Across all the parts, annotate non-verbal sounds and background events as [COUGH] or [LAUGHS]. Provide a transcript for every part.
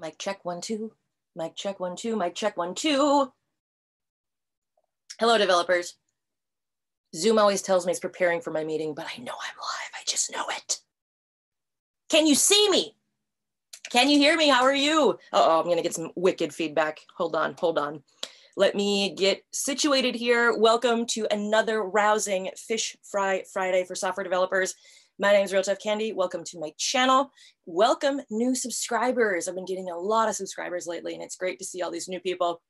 Mic check one, two. Mic check one, two. Mic check one, two. Hello, developers. Zoom always tells me it's preparing for my meeting, but I know I'm live. I just know it. Can you see me? Can you hear me? How are you? Uh oh, I'm going to get some wicked feedback. Hold on, hold on. Let me get situated here. Welcome to another rousing Fish Fry Friday for software developers. My name is Real Tough Candy. Welcome to my channel. Welcome new subscribers. I've been getting a lot of subscribers lately and it's great to see all these new people,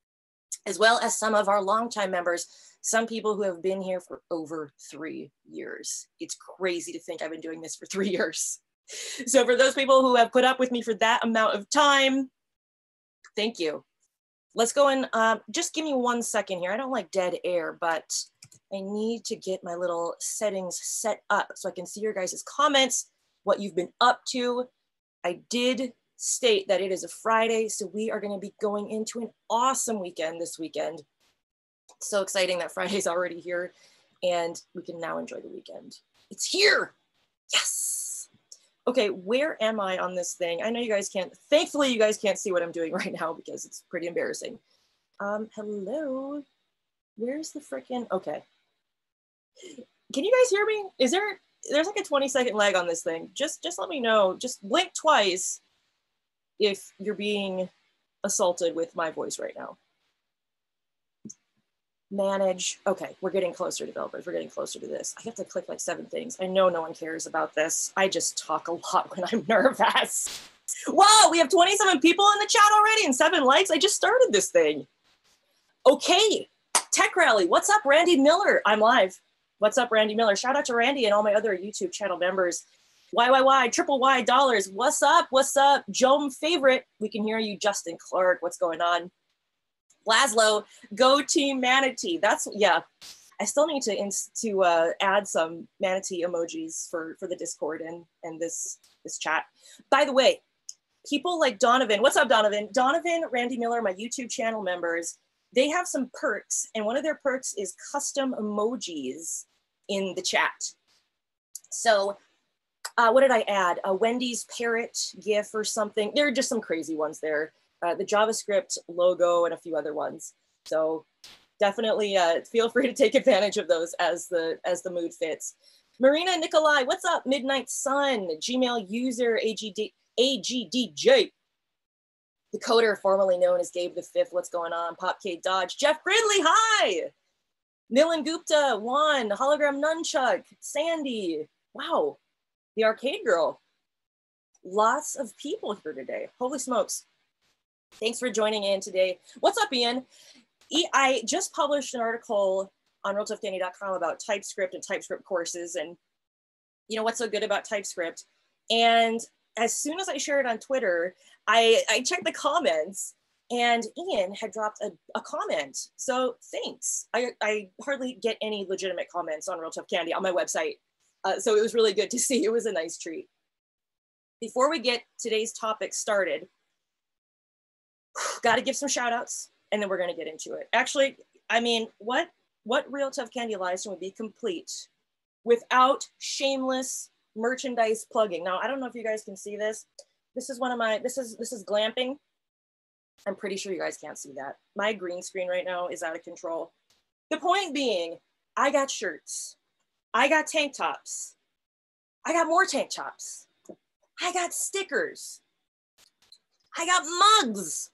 as well as some of our longtime members, some people who have been here for over three years. It's crazy to think I've been doing this for [LAUGHS] three years. So for those people who have put up with me for that amount of time, thank you. Let's go and um, just give me one second here. I don't like dead air, but I need to get my little settings set up so I can see your guys' comments, what you've been up to. I did state that it is a Friday, so we are gonna be going into an awesome weekend this weekend. So exciting that Friday's already here and we can now enjoy the weekend. It's here, yes. Okay, where am I on this thing? I know you guys can't, thankfully you guys can't see what I'm doing [LAUGHS] right now because it's pretty embarrassing. Um, hello, where's the frickin', okay. Can you guys hear me? Is there there's like a 20 second lag on this thing. Just just let me know. Just blink twice if you're being assaulted with my voice right now. Manage. Okay, we're getting closer, developers. We're getting closer to this. I have to click like seven things. I know no one cares about this. I just talk a lot [LAUGHS] when I'm nervous. Wow, we have 27 people in the chat already and seven likes. I just started this thing. Okay, Tech Rally. What's up, Randy Miller? I'm live. What's up, Randy Miller? Shout out to Randy and all my other YouTube channel members. YYY, triple Y dollars. What's up? What's up? Jome favorite. We can hear you, Justin Clark. What's going on? Laszlo, go team manatee. That's yeah. I still need to to uh, add some manatee emojis for for the Discord and and this this chat. By the way, people like Donovan. What's up, Donovan? Donovan, Randy Miller, my YouTube channel members they have some perks, and one of their perks is custom emojis in the chat. So, uh, what did I add? A Wendy's parrot GIF or something. There are just some crazy ones there. Uh, the JavaScript logo and a few other ones. So, definitely uh, feel free to take advantage of those as the as the mood fits. Marina Nikolai, what's up? Midnight Sun, Gmail user AGD, AGDJ the coder formerly known as Gabe the Fifth. What's going on? Popcade Dodge. Jeff Gridley, hi. Nilan Gupta, one. Hologram Nunchuck, Sandy. Wow, the arcade girl. Lots of people here today. Holy smokes. Thanks for joining in today. What's up, Ian? I just published an article on realtoughcandy.com about TypeScript and TypeScript courses and you know what's so good about TypeScript. And as soon as I shared it on Twitter, I, I checked the comments and Ian had dropped a, a comment. So thanks. I, I hardly get any legitimate comments on Real Tough Candy on my website. Uh, so it was really good to [LAUGHS] see. It was a nice treat. Before we get today's topic started, [SIGHS] got to give some shout outs and then we're going to get into it. Actually, I mean, what, what Real Tough Candy stream would be complete without shameless merchandise plugging. Now, I don't know if you guys can see this. This is one of my, this is, this is glamping. I'm pretty sure you guys can't see that. My green screen right now is out of control. The point being, I got shirts. I got tank tops. I got more tank tops. I got stickers. I got mugs.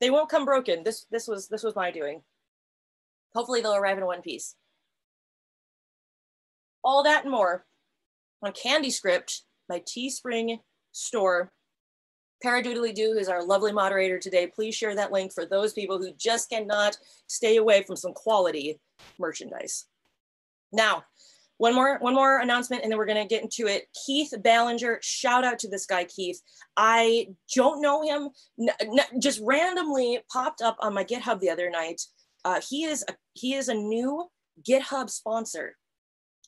They won't come broken. This this was this was my doing. Hopefully they'll arrive in one piece. All that and more on Candy Script, my Teespring store. Paradoodly Doo is our lovely moderator today. Please share that link for those people who just cannot stay away from some quality merchandise. Now, one more one more announcement and then we're going to get into it keith ballinger shout out to this guy keith i don't know him just randomly popped up on my github the other night uh, he is a, he is a new github sponsor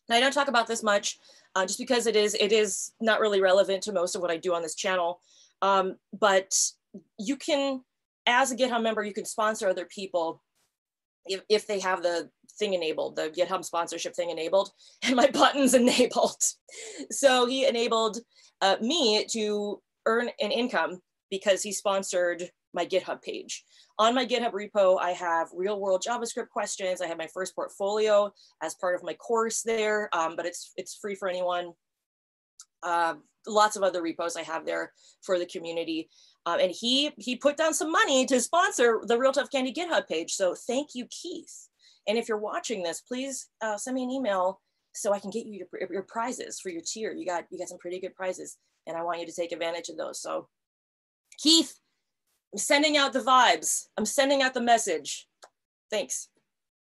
now, i don't talk about this much uh, just because it is it is not really relevant to most of what I do on this channel. Um, but you can, as a GitHub member, you can sponsor other people if, if they have the thing enabled, the GitHub sponsorship thing enabled, [LAUGHS] and my button's enabled. [LAUGHS] So he enabled uh, me to earn an income because he sponsored my GitHub page. On my GitHub repo, I have real world JavaScript questions. I have my first portfolio as part of my course there, um, but it's, it's free for anyone. Uh, lots of other repos I have there for the community. Um, and he he put down some money to sponsor the Real Tough Candy GitHub page. So thank you, Keith. And if you're watching this, please uh, send me an email so I can get you your, your prizes for your tier. You got you got some pretty good prizes, and I want you to take advantage of those. So, Keith, I'm sending out the vibes. I'm sending out the message. Thanks.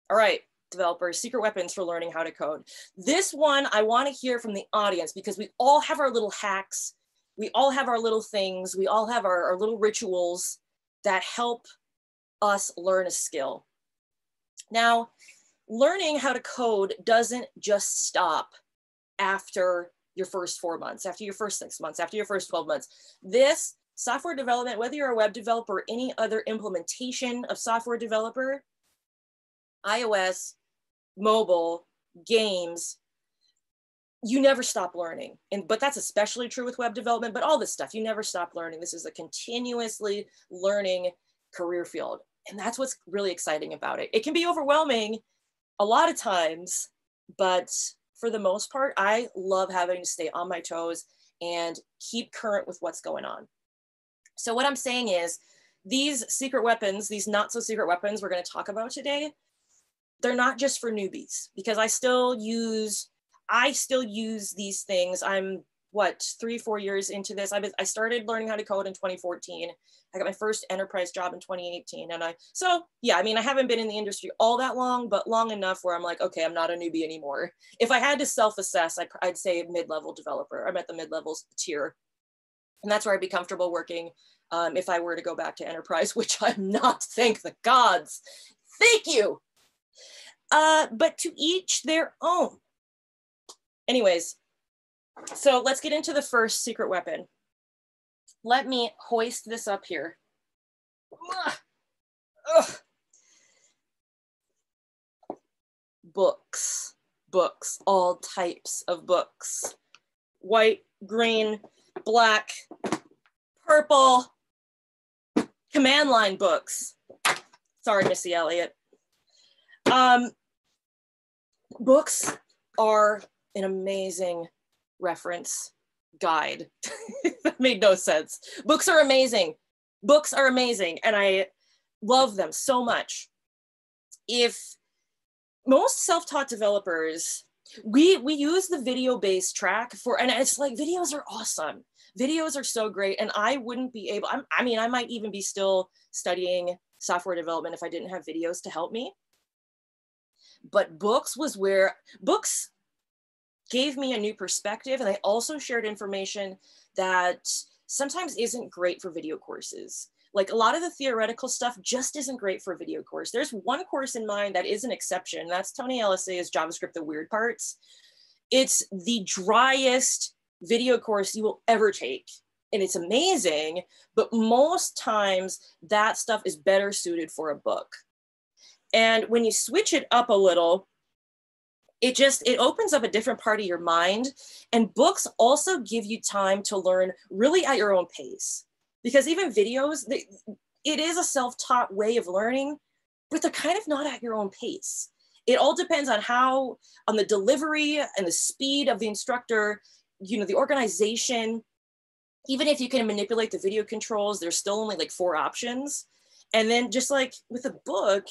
All right, developers, secret weapons for learning how to code. This one I want to hear from the audience because we all have our little hacks. We all have our little things. We all have our, our little rituals that help us learn a skill. Now, learning how to code doesn't just stop after your first four months, after your first six months, after your first 12 months. This software development, whether you're a web developer or any other implementation of software developer, iOS, mobile, games, you never stop learning. And but that's especially true with web development, but all this stuff, you never stop learning. This is a continuously learning career field. And that's what's really exciting about it. It can be overwhelming a lot of times, but for the most part, I love having to stay on my toes and keep current with what's going on. So what I'm saying is these secret weapons, these not so secret weapons we're going to talk about today, they're not just for newbies because I still use I still use these things. I'm what three four years into this. I I started learning how to code in 2014. I got my first enterprise job in 2018, and I so yeah. I mean, I haven't been in the industry all that long, but long enough where I'm like, okay, I'm not a newbie anymore. If I had to self-assess, I'd, I'd say mid-level developer. I'm at the mid-level tier, and that's where I'd be comfortable working. Um, if I were to go back to enterprise, [LAUGHS] which I'm not, thank the gods. Thank you. Uh, but to each their own. Anyways, so let's get into the first secret weapon. Let me hoist this up here. Ugh. Books, books, all types of books. White, green, black, purple, command line books. Sorry, Missy Elliott. Um, books are an amazing reference guide. [LAUGHS] that made no sense. Books are amazing. Books are amazing. And I love them so much. If most self-taught developers, we we use the video-based track for, and it's like videos are awesome. Videos are so great. And I wouldn't be able, I'm, I mean, I might even be still studying software development if I didn't have videos to help me. But books was where books gave me a new perspective. And they also shared information that sometimes isn't great for video courses. Like a lot of the theoretical stuff just isn't great for a video course. There's one course in mind that is an exception. That's Tony Alicea's JavaScript, the weird parts. It's the driest video course you will ever take. And it's amazing, but most times that stuff is better suited for a book. And when you switch it up a little, it just it opens up a different part of your mind. And books also give you time to learn really at your own pace. Because even videos they, it is a self-taught way of learning but they're kind of not at your own pace. It all depends on how on the delivery and the speed of the instructor you know the organization. Even if you can manipulate the video controls there's still only like four options. And then just like with a book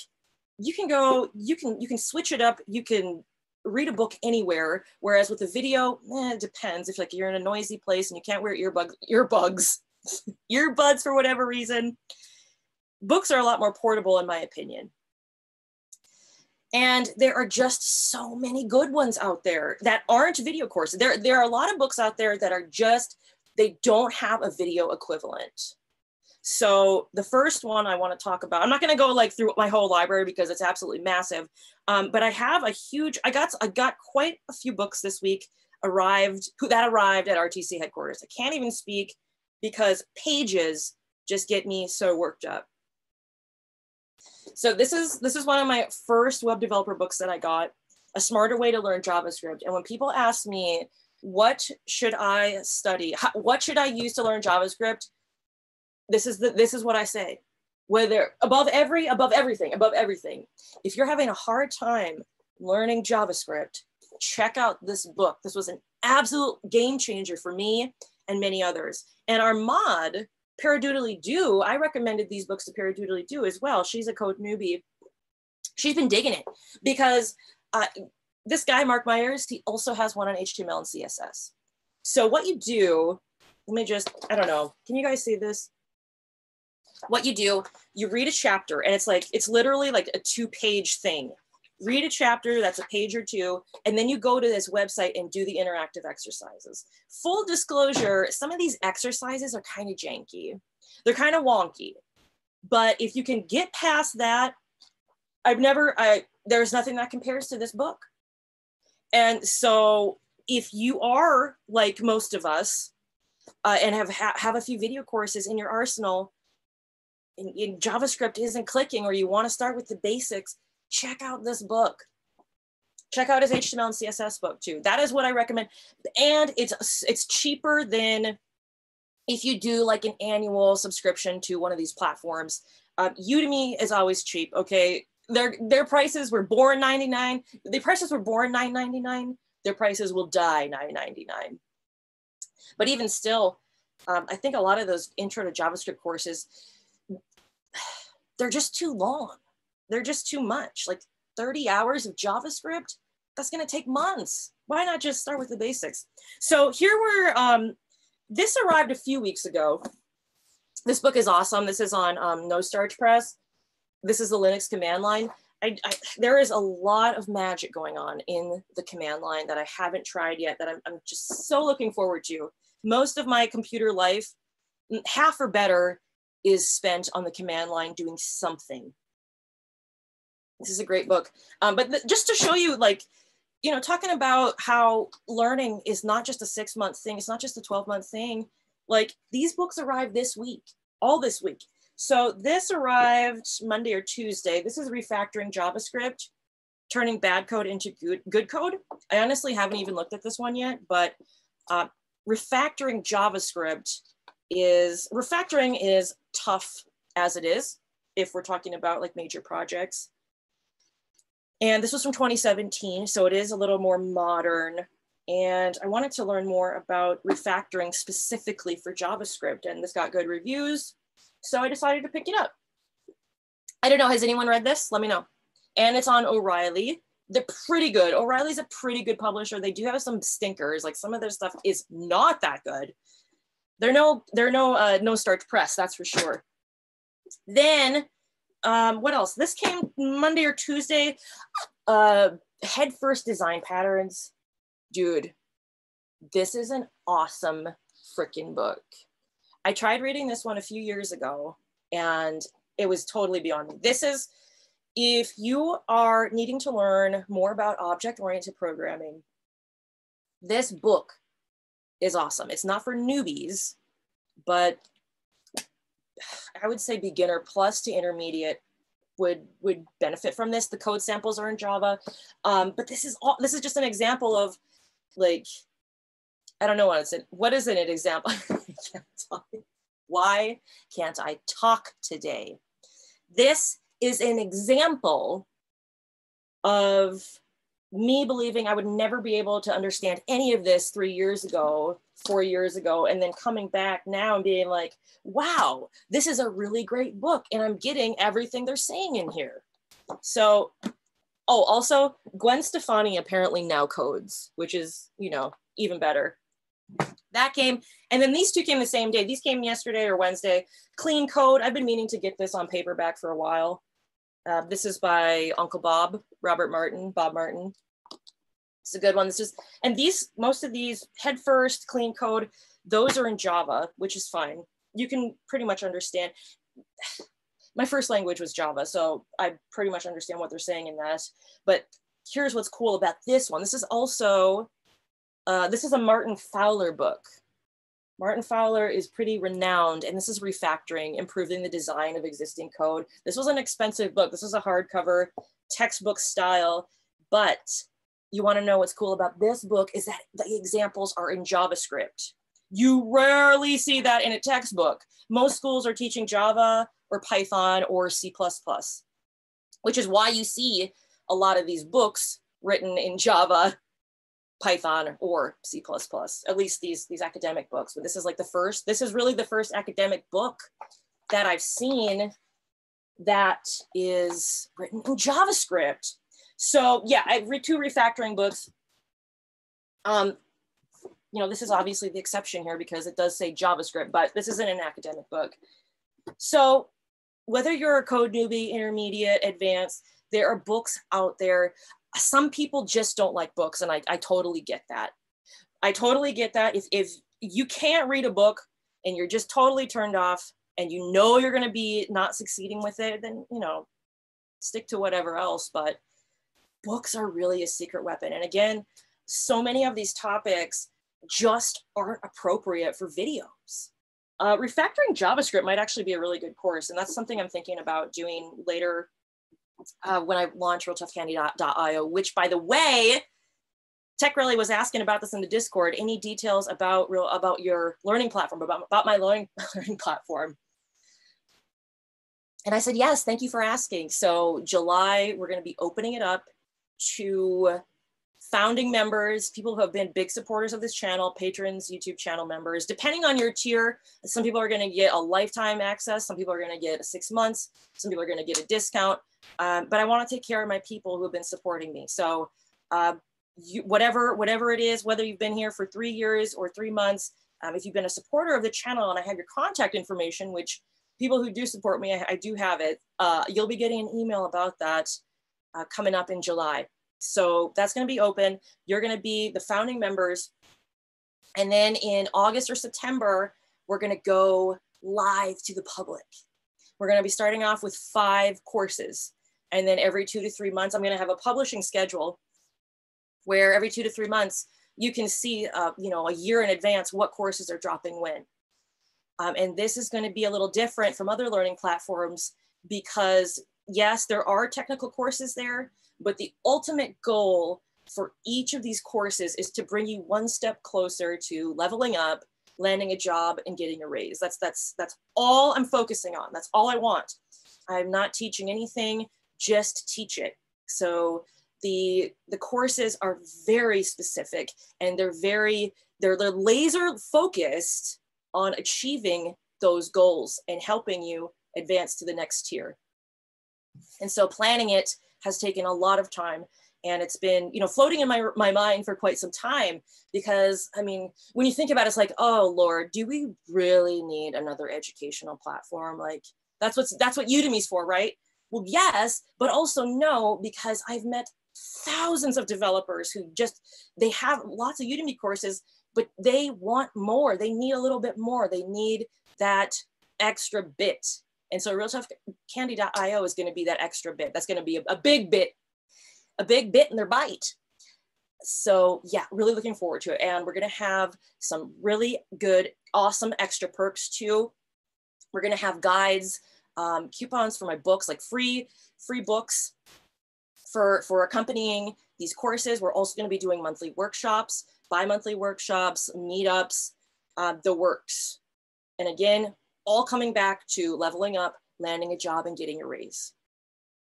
you can go you can you can switch it up you can read a book anywhere. Whereas with a video, eh, it depends. If like you're in a noisy place and you can't wear earbuds, earbuds, [LAUGHS] earbuds for whatever reason, books are a lot more portable in my opinion. And there are just so many good ones out there that aren't video courses. There, there are a lot of books out there that are just, they don't have a video equivalent. So the first one I want to talk about, I'm not going to go like through my whole library because it's absolutely massive. Um, but I have a huge, I got, I got quite a few books this week arrived, who that arrived at RTC headquarters. I can't even speak because pages just get me so worked up. So this is, this is one of my first web developer books that I got, A Smarter Way to Learn JavaScript. And when people ask me, what should I study? What should I use to learn JavaScript? This is the this is what I say. Whether above every above everything above everything, if you're having a hard time learning JavaScript, check out this book. This was an absolute game changer for me and many others. And our mod, Paradoodly Do, I recommended these books to Paradoodly Do as well. She's a code newbie. She's been digging it because uh, this guy, Mark Myers, he also has one on HTML and CSS. So what you do, let me just, I don't know, can you guys see this? What you do, you read a chapter and it's like, it's literally like a two page thing read a chapter that's a page or two, and then you go to this website and do the interactive exercises. Full disclosure, some of these exercises are kind of janky. They're kind of wonky. But if you can get past that, I've never, I, there's nothing that compares to this book. And so if you are like most of us uh, and have, ha- have a few video courses in your arsenal, and, JavaScript isn't clicking or you want to start with the basics, check out this book. Check out his HTML and CSS book too. That is what I recommend. And it's it's cheaper than if you do like an annual subscription to one of these platforms. Uh, Udemy is always cheap. Okay, their their prices were born 99. The prices were born 9.99. Their prices will die 9.99. But even still, um, I think a lot of those intro to JavaScript courses, [SIGHS] they're just too long they're just too much. Like 30 hours of JavaScript, that's going to take months. Why not just start with the basics? So here we're, um, this arrived a few weeks ago. This book is awesome. This is on um, No Starch Press. This is the Linux command line. I, I, there is a lot of magic going on in the command line that I haven't tried yet that I'm, I'm just so looking forward to. Most of my computer life, half or better, is spent on the command line doing something this is a great book. Um, but just to show you, like, you know, talking about how learning is not just a six month thing, it's not just a 12 month thing. Like, these books arrived this week, all this week. So this arrived Monday or Tuesday. This is refactoring JavaScript, turning bad code into good, good code. I honestly haven't even looked at this one yet, but uh, refactoring JavaScript is, refactoring is tough as it is if we're talking about like major projects. And this was from 2017, so it is a little more modern. And I wanted to learn more about refactoring specifically for JavaScript, and this got good reviews. So I decided to pick it up. I don't know, has anyone read this? Let me know. And it's on O'Reilly. They're pretty good. O'Reilly's a pretty good publisher. They do have some stinkers, like some of their stuff is not that good. They're no, they're no, uh, no starch press, that's for sure. Then um, what else? This came Monday or Tuesday. Uh, head first design patterns. Dude, this is an awesome freaking book. I tried reading this one a few years ago and it was totally beyond me. This is if you are needing to learn more about object oriented programming, this book is awesome. It's not for newbies, but I would say beginner plus to intermediate would would benefit from this. The code samples are in Java, um, but this is all. This is just an example of like I don't know what it's. What is an example? [LAUGHS] Why can't I talk today? This is an example of me believing I would never be able to understand any of this three years ago, four years ago, and then coming back now and being like, wow, this is a really great book and I'm getting everything they're saying in here. So, oh, also, Gwen Stefani apparently now codes, which is, you know, even better. That came, and then these two came the same day. These came yesterday or Wednesday. Clean Code. I've been meaning to get this on paperback for a while. Uh, this is by Uncle Bob, Robert Martin, Bob Martin. It's a good one. This is, and these, most of these, head first, clean code, those are in Java, which is fine. You can pretty much understand. My first language was Java, so I pretty much understand what they're saying in that. But here's what's cool about this one. This is also, uh, this is a Martin Fowler book. Martin Fowler is pretty renowned, and this is refactoring, improving the design of existing code. This was an expensive book. This was a hardcover textbook style, but you want to know what's cool about this book is that the examples are in JavaScript. You rarely see that in a textbook. Most schools are teaching Java or Python or C++, which is why you see a lot of these books written in Java, Python, or C++, at least these, these academic books. But this is like the first, this is really the first academic book that I've seen that is written in JavaScript. So yeah, I read two refactoring books. Um, you know, this is obviously the exception here because it does say JavaScript, but this isn't an academic book. So whether you're a code newbie, intermediate, advanced, there are books out there. Some people just don't like books, and I, I totally get that. I totally get that. If, if you can't read a book and you're just totally turned off and you know you're going to be not succeeding with it, then, you know, stick to whatever else. But books are really a secret weapon. And again, so many of these topics just aren't appropriate for videos. Uh, refactoring JavaScript might actually be a really good course, and that's something I'm thinking about doing later uh, when I launch realtoughcandy.io, which by the way, Tech Rally was asking about this in the Discord. Any details about real about your learning platform, about, about my learning, [LAUGHS] learning platform? And I said, yes, thank you for asking. So July, we're gonna be opening it up to founding members, people who have been big supporters of this channel, patrons, YouTube channel members. Depending on your tier, some people are going to get a lifetime access, some people are going to get six months, some people are going to get a discount. Um, but I want to take care of my people who have been supporting me. So uh, you, whatever whatever it is, whether you've been here for three years or three months, um, if you've been a supporter of the channel and I have your contact information, which people who do support me, I, I do have it, uh, you'll be getting an email about that uh, coming up in July. So that's going to be open. You're going to be the founding members. And then in August or September, we're going to go live to the public. We're going to be starting off with five courses. And then every two to three months, I'm going to have a publishing schedule where every two to three months, you can see, uh, you know, a year in advance what courses are dropping when. Um, and this is going to be a little different from other learning platforms because yes, there are technical courses there, but the ultimate goal for each of these courses is to bring you one step closer to leveling up, landing a job, and getting a raise. That's that's that's all I'm focusing on. That's all I want. I'm not teaching anything, just teach it. So the the courses are very specific and they're very they're they're laser focused on achieving those goals and helping you advance to the next tier. And so planning it has taken a lot of time and it's been you know floating in my my mind for quite some time because i mean when you think about it it's like oh lord do we really need another educational platform? Like that's what's that's what udemy's for right? Well yes but also no because i've met thousands of developers who just they have lots of udemy courses but they want more. They need a little bit more. They need that extra bit. And so realtoughcandy.io is going to be that extra bit. That's going to be a, a big bit, a big bit in their bite. So yeah, really looking forward to it. And we're to have some really good, awesome extra perks too. We're to have guides, um, coupons for my books, like free, free books for, for accompanying these courses. We're also to be doing monthly workshops, bi-monthly workshops, meetups, uh, the works. And again, all coming back to leveling up, landing a job, and getting a raise.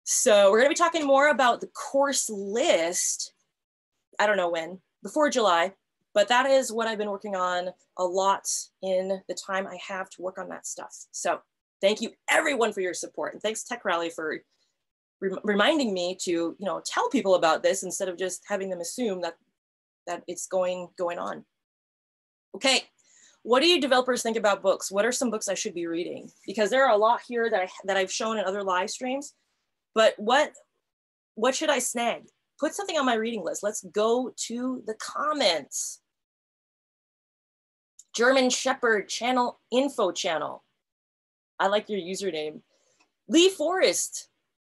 So we're going to be talking more about the course list. I don't know when, before July, but that is what I've been working on a lot in the time I have to work on that stuff. So thank you everyone for your support. And thanks Tech Rally for re reminding me to, you know, tell people about this instead of just having them assume that, that it's going, going on. Okay, what do you developers think about books? What are some books I should be reading? Because there are a lot here that I that I've shown in other live streams, but what what should I snag? Put something on my reading list. Let's go to the comments. German Shepherd channel info channel. I like your username. Lee Forest.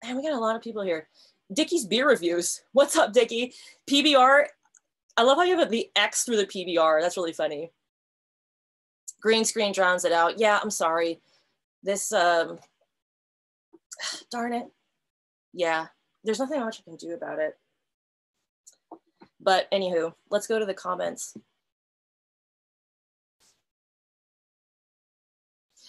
Man, we got a lot of people here. Dickie's beer reviews. [LAUGHS] What's up, Dickie? PBR. I love how you have the X through the PBR. That's really funny green screen drowns it out. Yeah, I'm sorry. This, um, [SIGHS] darn it. Yeah, there's nothing much I can do about it. But anywho, let's go to the comments.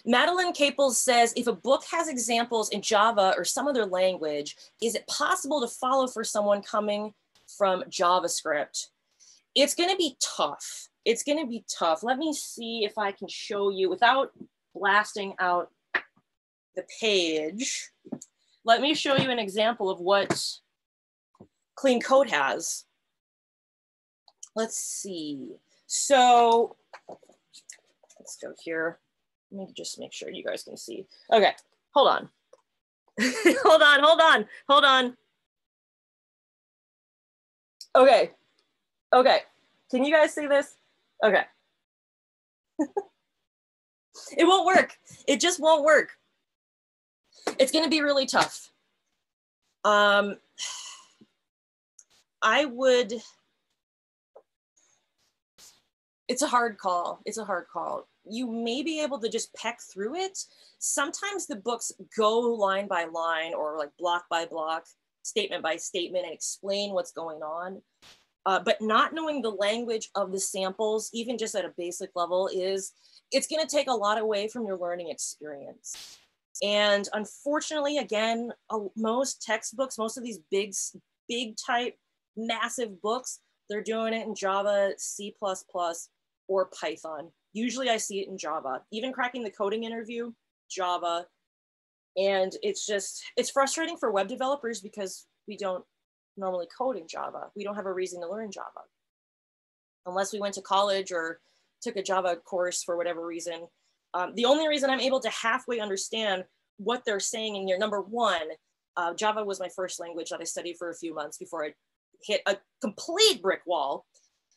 Madeline Caples says, if a book has examples in Java or some other language, is it possible to follow for someone coming from JavaScript? It's gonna be tough. It's gonna be tough. Let me see if I can show you without blasting out the page. Let me show you an example of what Clean Code has. Let's see. So let's go here. Let me just make sure you guys can see. Okay, hold on. [LAUGHS] hold on, hold on, hold on. Okay, okay. Can you guys see this? Okay. [LAUGHS] it won't work. It just won't work. It's gonna be really tough. Um, I would, it's a hard call. It's a hard call you may be able to just peck through it. Sometimes the books go line by line or like block by block, statement by statement, and explain what's going on. Uh, but not knowing the language of the samples, even just at a basic level, is it's going to take a lot away from your learning experience. And unfortunately, again, uh, most textbooks, most of these big, big type, massive books, they're doing it in Java, C++, or Python. Usually I see it in Java, even cracking the coding interview, Java. And it's just, it's frustrating for web developers because we don't normally code in Java. We don't have a reason to learn Java. Unless we went to college or took a Java course for whatever reason. Um, the only reason I'm able to halfway understand what they're saying in your number one, uh, Java was my first language that I studied for a few months before I hit a complete brick wall.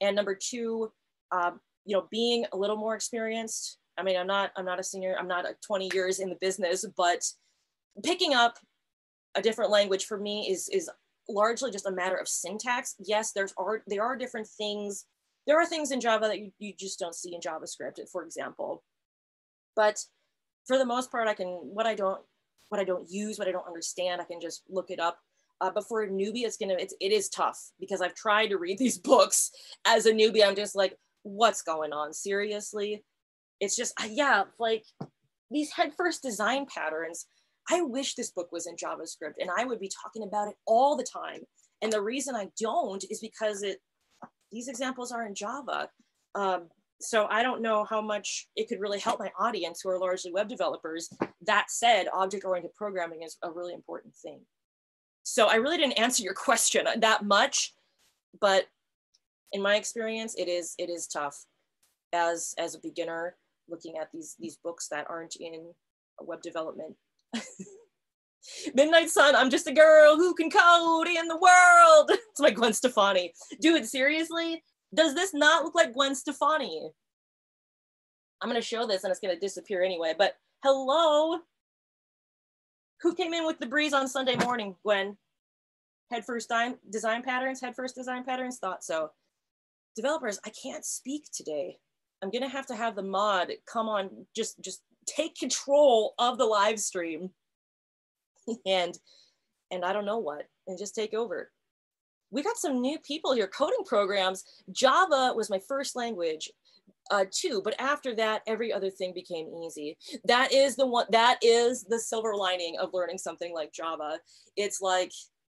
And number two, um, you know, being a little more experienced. I mean, I'm not, I'm not a senior, I'm not a 20 years in the business, but picking up a different language for me is, is largely just a matter of syntax. Yes, there's are, there are different things. There are things in Java that you, you just don't see in JavaScript, for example. But for the most part, I can, what I don't, what I don't use, what I don't understand, I can just look it up uh, but for a newbie, it's gonna it's it is tough because I've tried to read [LAUGHS] these books as a newbie. I'm just like, what's going on? Seriously? It's just, yeah, like these headfirst design patterns. I wish this book was in JavaScript and I would be talking about it all the time. And the reason I don't is because it these examples are in Java. Um, so I don't know how much it could really help my audience who are largely web developers. That said, object-oriented programming is a really important thing. So I really didn't answer your [LAUGHS] question that much, but in my experience, it is it is tough as as a beginner looking at these these books that aren't in web development. [LAUGHS] Midnight Sun, I'm just a girl who can code in the world. [LAUGHS] It's like Gwen Stefani. Dude, seriously? Does this not look like Gwen Stefani? I'm gonna show this and it's gonna disappear anyway, but hello? Who came in with the breeze on Sunday morning, Gwen? Head first design, design patterns, head first design patterns, thought so developers, I can't speak today. I'm gonna have to have the mod come on, just just take control of the live stream, [LAUGHS] and and I don't know what, and just take over. We got some new people here, coding programs. Java was my first language, uh, too, but after that, every other thing became easy. That is the one. That is the silver lining of learning something like Java. It's like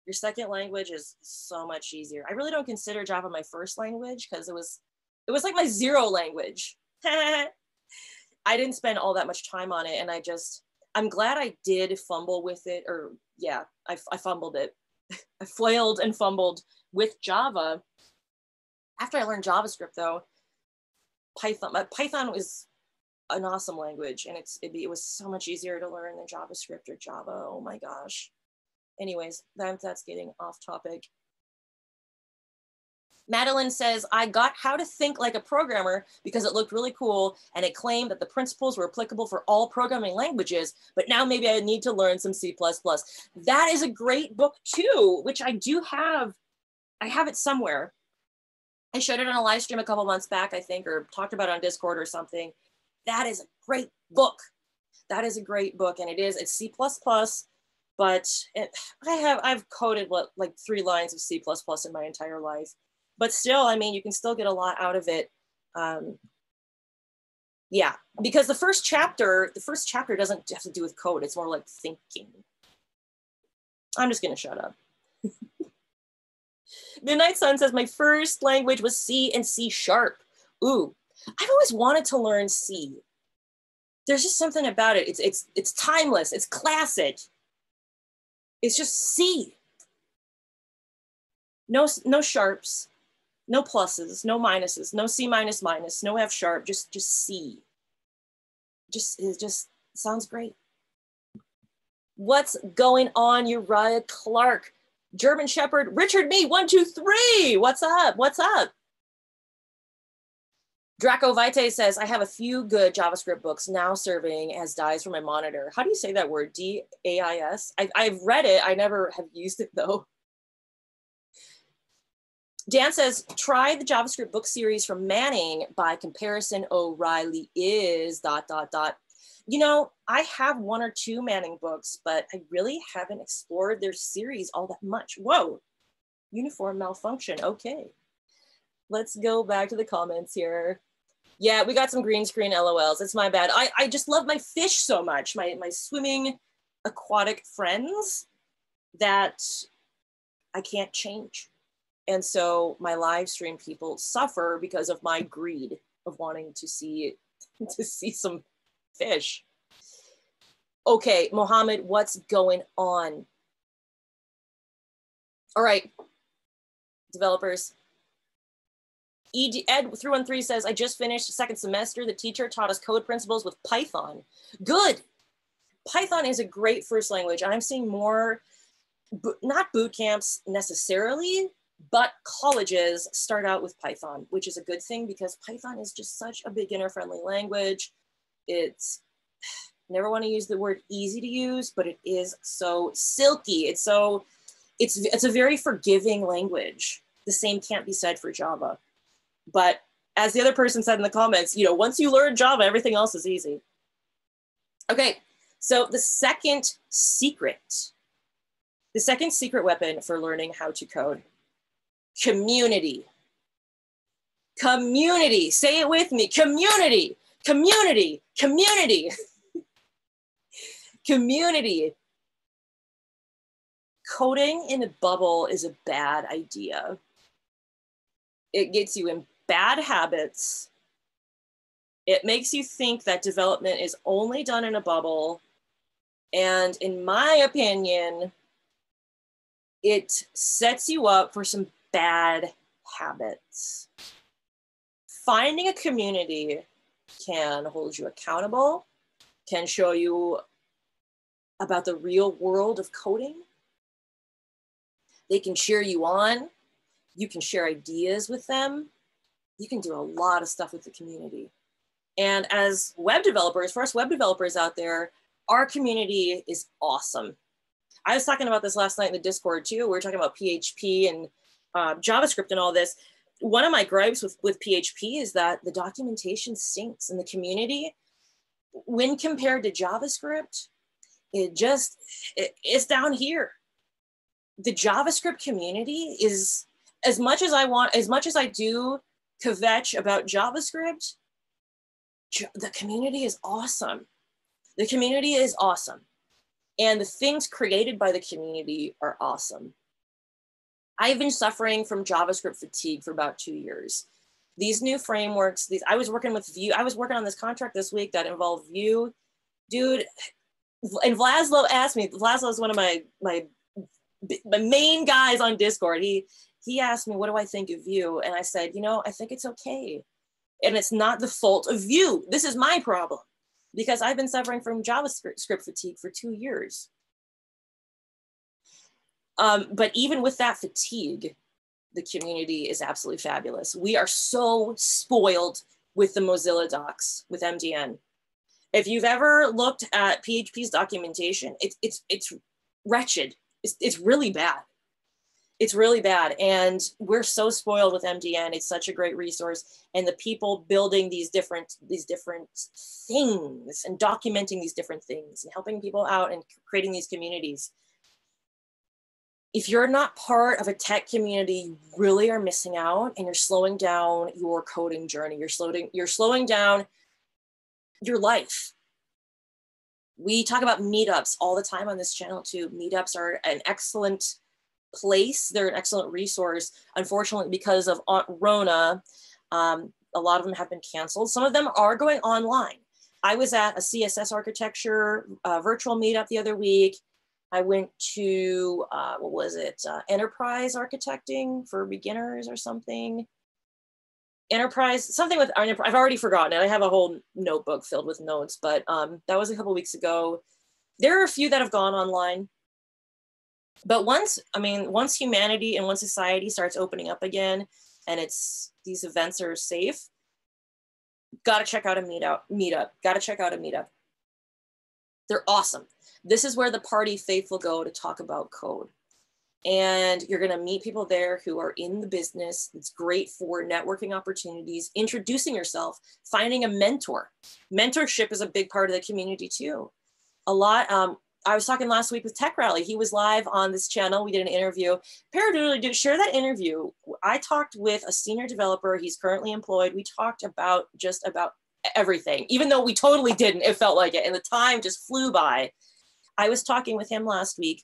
your second language is so much easier. I really don't consider Java my first language because it was it was like my zero language. [LAUGHS] I didn't spend all that much time on it and I just I'm glad I did fumble with it or yeah, I, I fumbled it. I flailed and fumbled with Java. After I learned JavaScript though, Python Python was an awesome language and it's it, it was so much easier to learn than JavaScript or Java. Oh my gosh anyways, that, that's getting off topic. Madeline says, I got how to think like a programmer because it looked really cool and it claimed that the principles were applicable for all programming languages, but now maybe I need to learn some C++. That is a great book too, which I do have. I have it somewhere. I showed it on a live stream a couple months back, I think, or talked about on Discord or something. That is a great book. That is a great book. And it is, it's C++ but it, I have I've coded what like three lines of C++ in my entire life, but still, I mean, you can still get a lot out of it. Um, Yeah, because the first chapter, the first chapter doesn't have to do with code. It's more like thinking. I'm just gonna shut up. [LAUGHS] Midnight Sun says my first language was C and C sharp. Ooh, I've always wanted to learn C. There's just something about it. It's it's it's timeless. It's classic. It's just C. No no sharps, no pluses, no minuses, no C minus minus, no F sharp. Just just C. Just it just sounds great. What's going on, Uriah Clark? German Shepherd, Richard Me, one, two, three. What's up? What's up? Draco Vite says, I have a few good JavaScript books now serving as dies for my monitor. How do you say that word? D A I S? I've read it. I never have used it though. Dan says, try the JavaScript book series from Manning by comparison O'Reilly is dot, dot, dot. You know, I have one or two Manning books, but I really haven't explored their series all that much. Whoa, uniform malfunction. Okay. Let's go back to the comments here. Yeah, we got some green screen LOLs. It's my bad. I, I just love my fish so much, my, my swimming aquatic friends that I can't change. And so my live stream people suffer because of my greed of wanting to see [LAUGHS] to see some fish. Okay, Mohammed, what's going on? All right, developers. Ed, Ed 313 says, I just finished second semester. The teacher taught us code principles with Python. Good. Python is a great first language. I'm seeing more, not boot camps necessarily, but colleges start out with Python, which is a good thing because Python is just such a beginner friendly language. It's [SIGHS] never want to use the word easy to use, but it is so silky. It's so, it's, it's a very forgiving language. The same can't be said for Java. But as the other person said in the comments, you know, once you learn Java, everything else is easy. Okay, so the second secret, the second secret weapon for learning how to code, community. Community, say it with me, community, community, community. [LAUGHS] community. Coding in a bubble is a bad idea. It gets you in bad habits. It makes you think that development is only done in a bubble. And in my opinion, it sets you up for some bad habits. Finding a community can hold you accountable, can show you about the real world of coding. They can cheer you on. You can share ideas with them. You can do a lot of stuff with the community. And as web developers, for us web developers out there, our community is awesome. I was talking about this last night in the Discord too. We were talking about PHP and uh, JavaScript and all this. One of my gripes with, with PHP is that the documentation stinks in the community. When compared to JavaScript, it just, it, it's down here. The JavaScript community is, as much as I want, as much as I do kvetch about JavaScript, the community is awesome. The community is awesome. And the things created by the community are awesome. I've been suffering from JavaScript fatigue for about two years. These new frameworks, these I was working with Vue. I was working on this contract this week that involved Vue. Dude, and Vlaslo asked me, Vlaslo is one of my my my main guys on Discord. He he asked me, what do I think of Vue? And I said, you know, I think it's okay. And it's not the fault of Vue. This is my problem because I've been suffering from JavaScript fatigue for two years. Um, but even with that fatigue, the community is absolutely fabulous. We are so spoiled with the Mozilla docs with MDN. If you've ever looked at PHP's documentation, it's it's it's wretched. It's, it's really bad. It's really bad. And we're so spoiled with MDN. It's such a great resource. And the people building these different these different things and documenting these different things and helping people out and creating these communities if you're not part of a tech community, you really are missing out and you're slowing down your coding journey. You're slowing, you're slowing down your life. We talk about meetups all the time on this channel too. Meetups are an excellent place. They're an excellent resource. Unfortunately, because of Aunt Rona, um, a lot of them have been canceled. Some of them are going online. I was at a CSS architecture uh, virtual meetup the other week. I went to, uh, what was it, uh, enterprise architecting for beginners or something. Enterprise, something with, I've already forgotten it. I have a whole notebook filled with notes, but um, that was a couple weeks ago. There are a few that have gone online. But once, I mean, once humanity and once society starts opening up again and it's, these events are safe, gotta check out a meetup, meetup, gotta check out a meetup. They're awesome. This is where the party faithful go to talk about code. And you're going to meet people there who are in the business. It's great for networking opportunities, introducing yourself, finding a mentor. Mentorship is a big part of the community too. A lot, um, I was talking last week with Tech Rally. He was live on this channel. We did an interview. Paradoodly do share that interview. I talked with a senior developer. He's currently employed. We talked about just about everything, even though we totally didn't. It felt like it, and the time just flew by. I was talking with him last week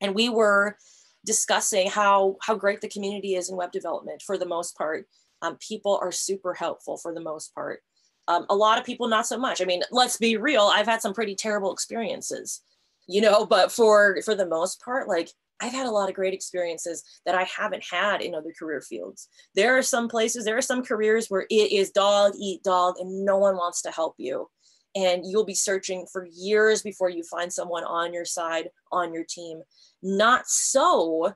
and we were discussing how, how great the community is in web development for the most part. Um, people are super helpful for the most part. Um, a lot of people, not so much. I mean, let's be real. I've had some pretty terrible experiences, you know, but for, for the most part, like I've had a lot of great experiences that I haven't had in other career fields. There are some places, there are some careers where it is dog eat dog and no one wants to help you and you'll be searching for years before you find someone on your side on your team. Not so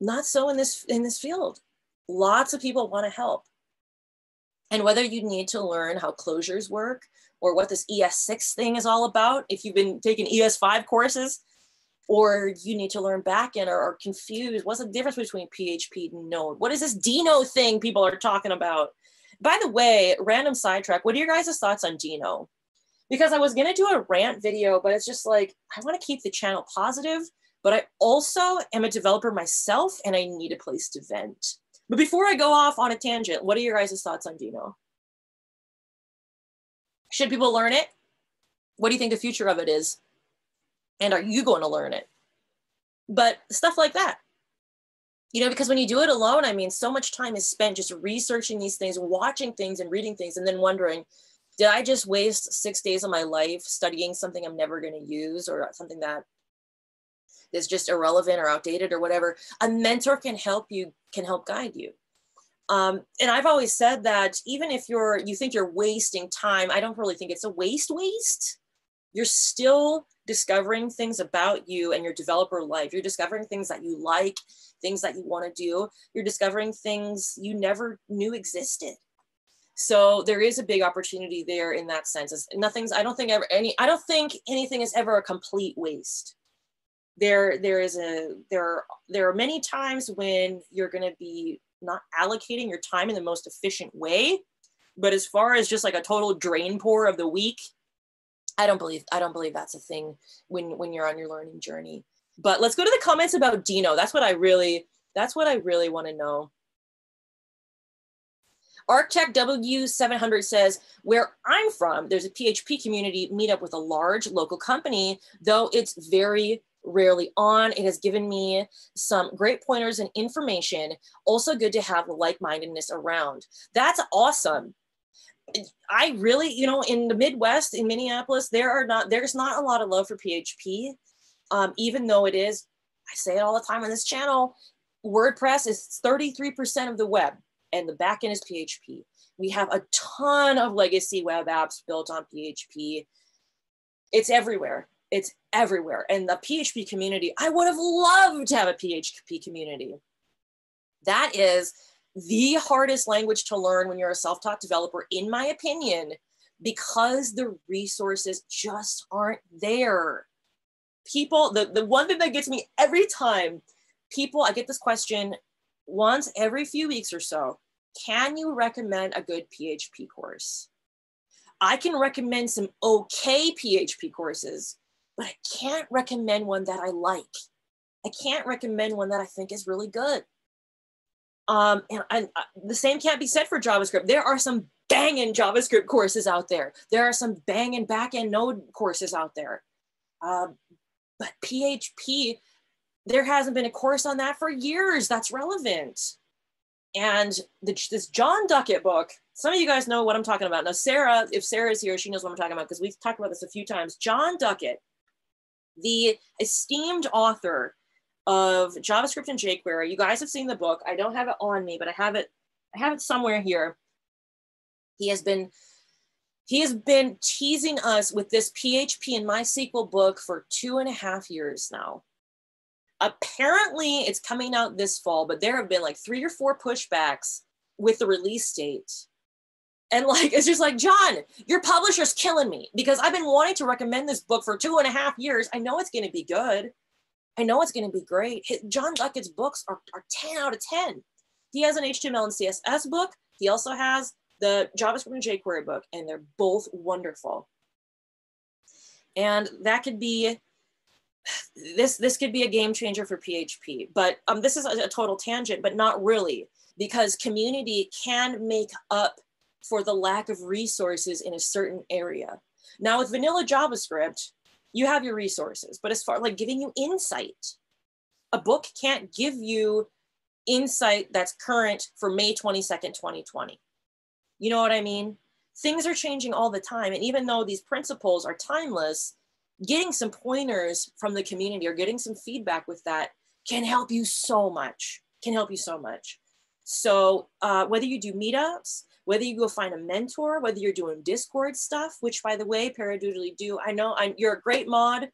not so in this in this field. Lots of people want to help. And whether you need to learn how closures work or what this es6 thing is all about if you've been taking es5 courses or you need to learn backend or are confused what's the difference between php and node? What is this deno thing people are talking about? By the way random sidetrack what are your guys' thoughts on deno because I was gonna do a rant video, but it's just like I want to keep the channel positive, but I also am a developer myself and I need a place to vent. But before I go off on a tangent, what are your guys' thoughts on Deno? Should people learn it? What do you think the future of it is? And are you going to learn it? But stuff like that. You know, because when you do it alone, I mean, so much time is spent just researching these things, watching things and reading things, and then wondering, did I just waste six days of my life studying something I'm never going to use or something that is just irrelevant or outdated or whatever? A mentor can help you, can help guide you. Um, and I've always said that even if you're, you think you're wasting time, I don't really think it's a waste waste. You're still discovering things about you and your developer life. You're discovering things that you like, things that you want to do. You're discovering things you never knew existed. So there is a big opportunity there in that sense. It's, nothing's, I don't think ever any, I don't think anything is ever a complete waste. There, there is a, there are, there are many times when you're going to be not allocating your time in the most efficient way. But as far as just like a total drain pour of the week, I don't believe, I don't believe that's a thing when, when you're on your learning journey. But let's go to the comments about Deno. That's what I really, that's what I really want to know. ArcTech W700 says, where I'm from, there's a PHP community meetup with a large local company, though it's very rarely on. It has given me some great pointers and information. Also good to have like-mindedness around. That's awesome. I really, you know, in the Midwest, in Minneapolis, there are not, there's not a lot of love for PHP, um, even though it is, I say it all the time on this channel, WordPress is 33% of the web and the backend is PHP. We have a ton of legacy web apps built on PHP. It's everywhere. It's everywhere. And the PHP community, I would have loved to have a PHP community. That is the hardest language to learn when you're a self taught developer, in my opinion, because the resources just aren't there. People, the, the one thing that gets me every time, people, I get this question once every few weeks or so, can you recommend a good PHP course? I can recommend some okay PHP courses, but I can't recommend one that I like. I can't recommend one that I think is really good. Um, and, and uh, the same can't be said for JavaScript. There are some banging JavaScript courses out there. There are some banging backend node courses out there. Uh, but PHP, there hasn't been a course on that for years that's relevant. And the, this Jon Duckett book, some of you guys know what I'm talking about. Now, Sarah, if Sarah is here, she knows what I'm talking about because we've talked about this a few times. Jon Duckett, the esteemed author of JavaScript and jQuery. You guys have seen the book. I don't have it on me, but I have it. I have it somewhere here. He has been he has been teasing us with this PHP and MySQL book for two and a half years now. Apparently, it's coming out this fall, but there have been like three or four pushbacks with the release date. And like, it's just like, Jon, your publisher's killing me because I've been wanting to recommend this book for two and a half years. I know it's going to be good. I know it's going to be great. Jon Duckett's books are, are 10 out of 10. He has an HTML and CSS book. He also has the JavaScript and jQuery book, and they're both wonderful. And that could be this this could be a game changer for PHP. But um, this is a, a total tangent, but not really, because community can make up for the lack of resources in a certain area. Now with vanilla JavaScript, you have your resources, but as far like giving you insight, a book can't give you insight that's current for May 22nd, 2020. You know what I mean? Things are changing all the time. And even though these principles are timeless, getting some pointers from the community or getting some feedback with that can help you so much, can help you so much. So uh, whether you do meetups, whether you go find a mentor, whether you're doing Discord stuff, which by the way, Paradoodly do. I know I'm, you're a great mod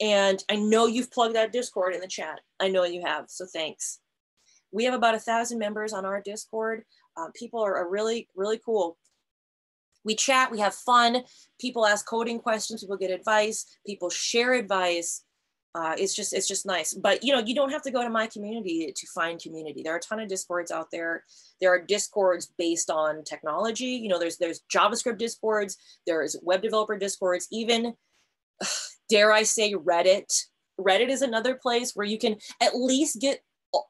and I know you've plugged that Discord in the chat. I know you have, so thanks. We have about a thousand members on our Discord. Uh, people are, are really, really cool. We chat, we have fun. People ask coding questions, people get advice, people share advice. Uh, it's just it's just nice. But you know you don't have to go to my community to find community. There are a ton of discords out there. There are discords based on technology. You know there's there's javascript discords there's web developer discords even [SIGHS] dare i say reddit. Reddit is another place where you can at least get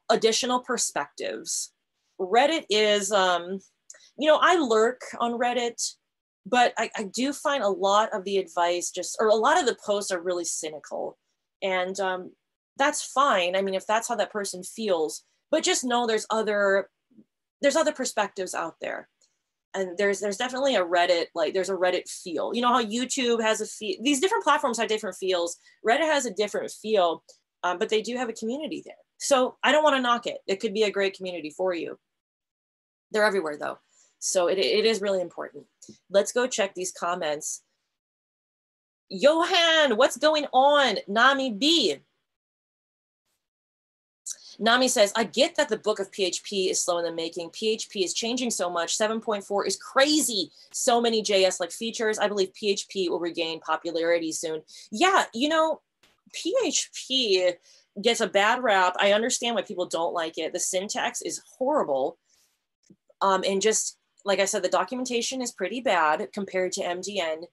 additional perspectives. Reddit is um you know i lurk on reddit but I, I do find a lot of the advice just or a lot of the posts are really cynical. And um, that's fine. I mean if that's how that person feels but just know there's other there's other perspectives out there. And there's there's definitely a reddit like there's a reddit feel. You know how youtube has a feel these different platforms have different feels. Reddit has a different feel um, but they do have a community there. So i don't want to knock it. It could be a great community for you. They're everywhere though so it, it is really important let's go check these comments Johan, what's going on? Nami B. Nami says, I get that the book of PHP is slow in the making. PHP is changing so much. 7.4 is crazy. So many JS like features. I believe PHP will regain popularity soon. Yeah, you know, PHP gets a bad rap. I understand why people don't like it. The syntax is horrible. Um, and just like I said, the documentation is pretty bad compared to MDN,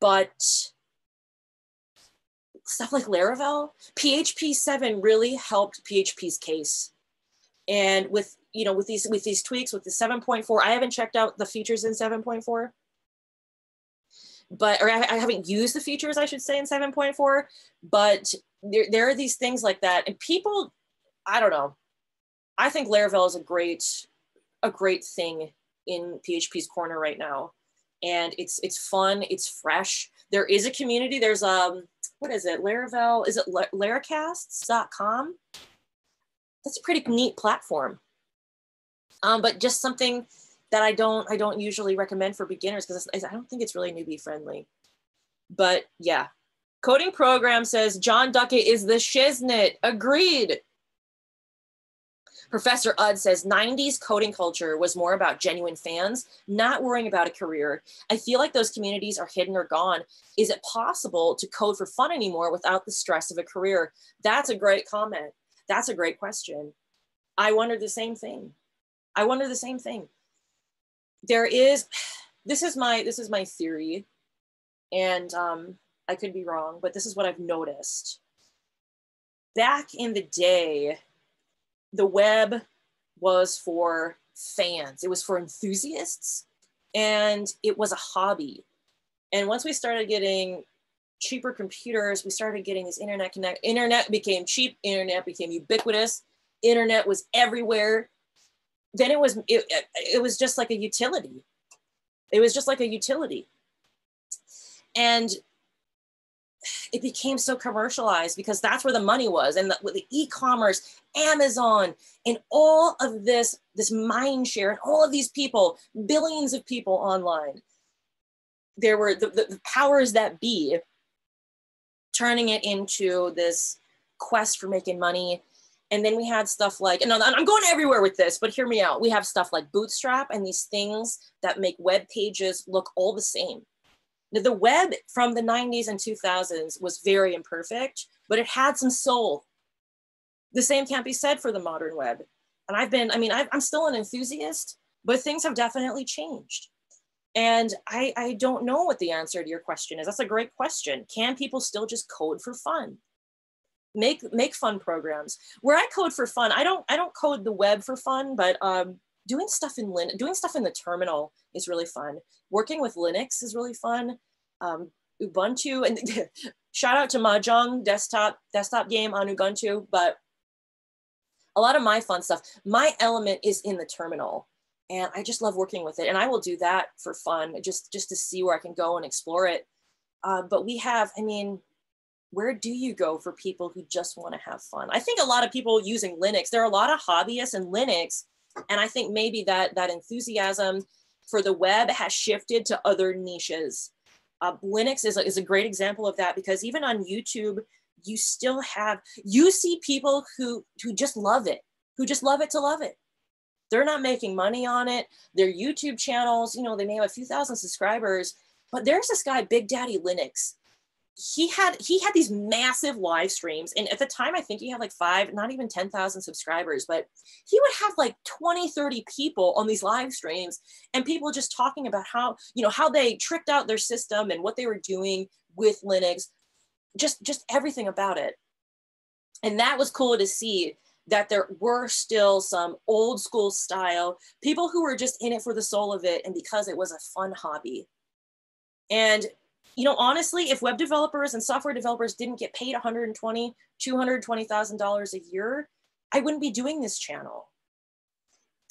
but stuff like Laravel, PHP 7 really helped PHP's case. And with you know with these with these tweaks with the 7.4, I haven't checked out the features in 7.4. But or I, I haven't used the features, I should say, in 7.4. But there, there are these things like that. And people, I don't know. I think Laravel is a great, a great thing in PHP's corner right now. And it's it's fun, it's fresh. There is a community. There's um what is it? Laravel, is it laracasts.com? That's a pretty neat platform. Um, but just something that I don't I don't usually recommend for beginners because I don't think it's really newbie friendly. But yeah, coding program says Jon Duckett is the shiznit. Agreed. Professor Udd says 90s coding culture was more about genuine fans, not worrying about a career. I feel like those communities are hidden or gone. Is it possible to code for fun anymore without the stress of a career? That's a great comment. That's a great question. I wonder the same thing. I wonder the same thing. There is, this is my this is my theory, and um, I could be wrong, but this is what I've noticed. Back in the day, the web was for fans, it was for enthusiasts. and it was a hobby. And once we started getting cheaper computers, we started getting this internet connect. Internet became cheap. Internet became ubiquitous. Internet was everywhere. Then it was it, it was just like a utility. It was just like a utility. And it became so commercialized because that's where the money was and the, with the e-commerce amazon and all of this this mind share and all of these people billions of people online. There were the, the, the powers that be turning it into this quest for making money. And then we had stuff like and i'm going everywhere with this but hear me out. We have stuff like bootstrap and these things that make web pages look all the same the web from the 90s and 2000s was very imperfect, but it had some soul. The same can't be said for the modern web. And I've been, I mean, i am still an enthusiast, but things have definitely changed. And I, I don't know what the answer to your question is. That's a great question. Can people still just code for fun? Make make fun programs. Where I code for fun, I don't I don't code the web for fun, but um, doing stuff in Lin, doing stuff in the terminal is really fun. Working with Linux is really fun. Um, Ubuntu and [LAUGHS] shout out to Mahjong desktop desktop game on Ubuntu, but a lot of my fun stuff, my element is in the terminal and I just love working with it. And I will do that for fun, just, just to see where I can go and explore it. Uh, but we have, I mean, where do you go for people who just want to have fun? I think a lot of people using Linux, there are a lot of hobbyists in Linux and I think maybe that that enthusiasm for the web has shifted to other niches. Uh, Linux is a, is a great example of that because even on YouTube, you still have you see people who who just love it, who just love it to love it. They're not making money on it. Their YouTube channels, you know, they may have a few thousand subscribers, but there's this guy, Big Daddy Linux, he had he had these massive live streams and at the time i think he had like five not even 10,000 subscribers but he would have like 20 30 people on these live streams and people just talking about how you know how they tricked out their system and what they were doing with linux just just everything about it. And that was cool to see that there were still some old school style people who were just in it for the soul of it and because it was a fun hobby. And you know, honestly, if web developers and software developers didn't get paid 120, 220,000 dollars a year, I wouldn't be doing this channel.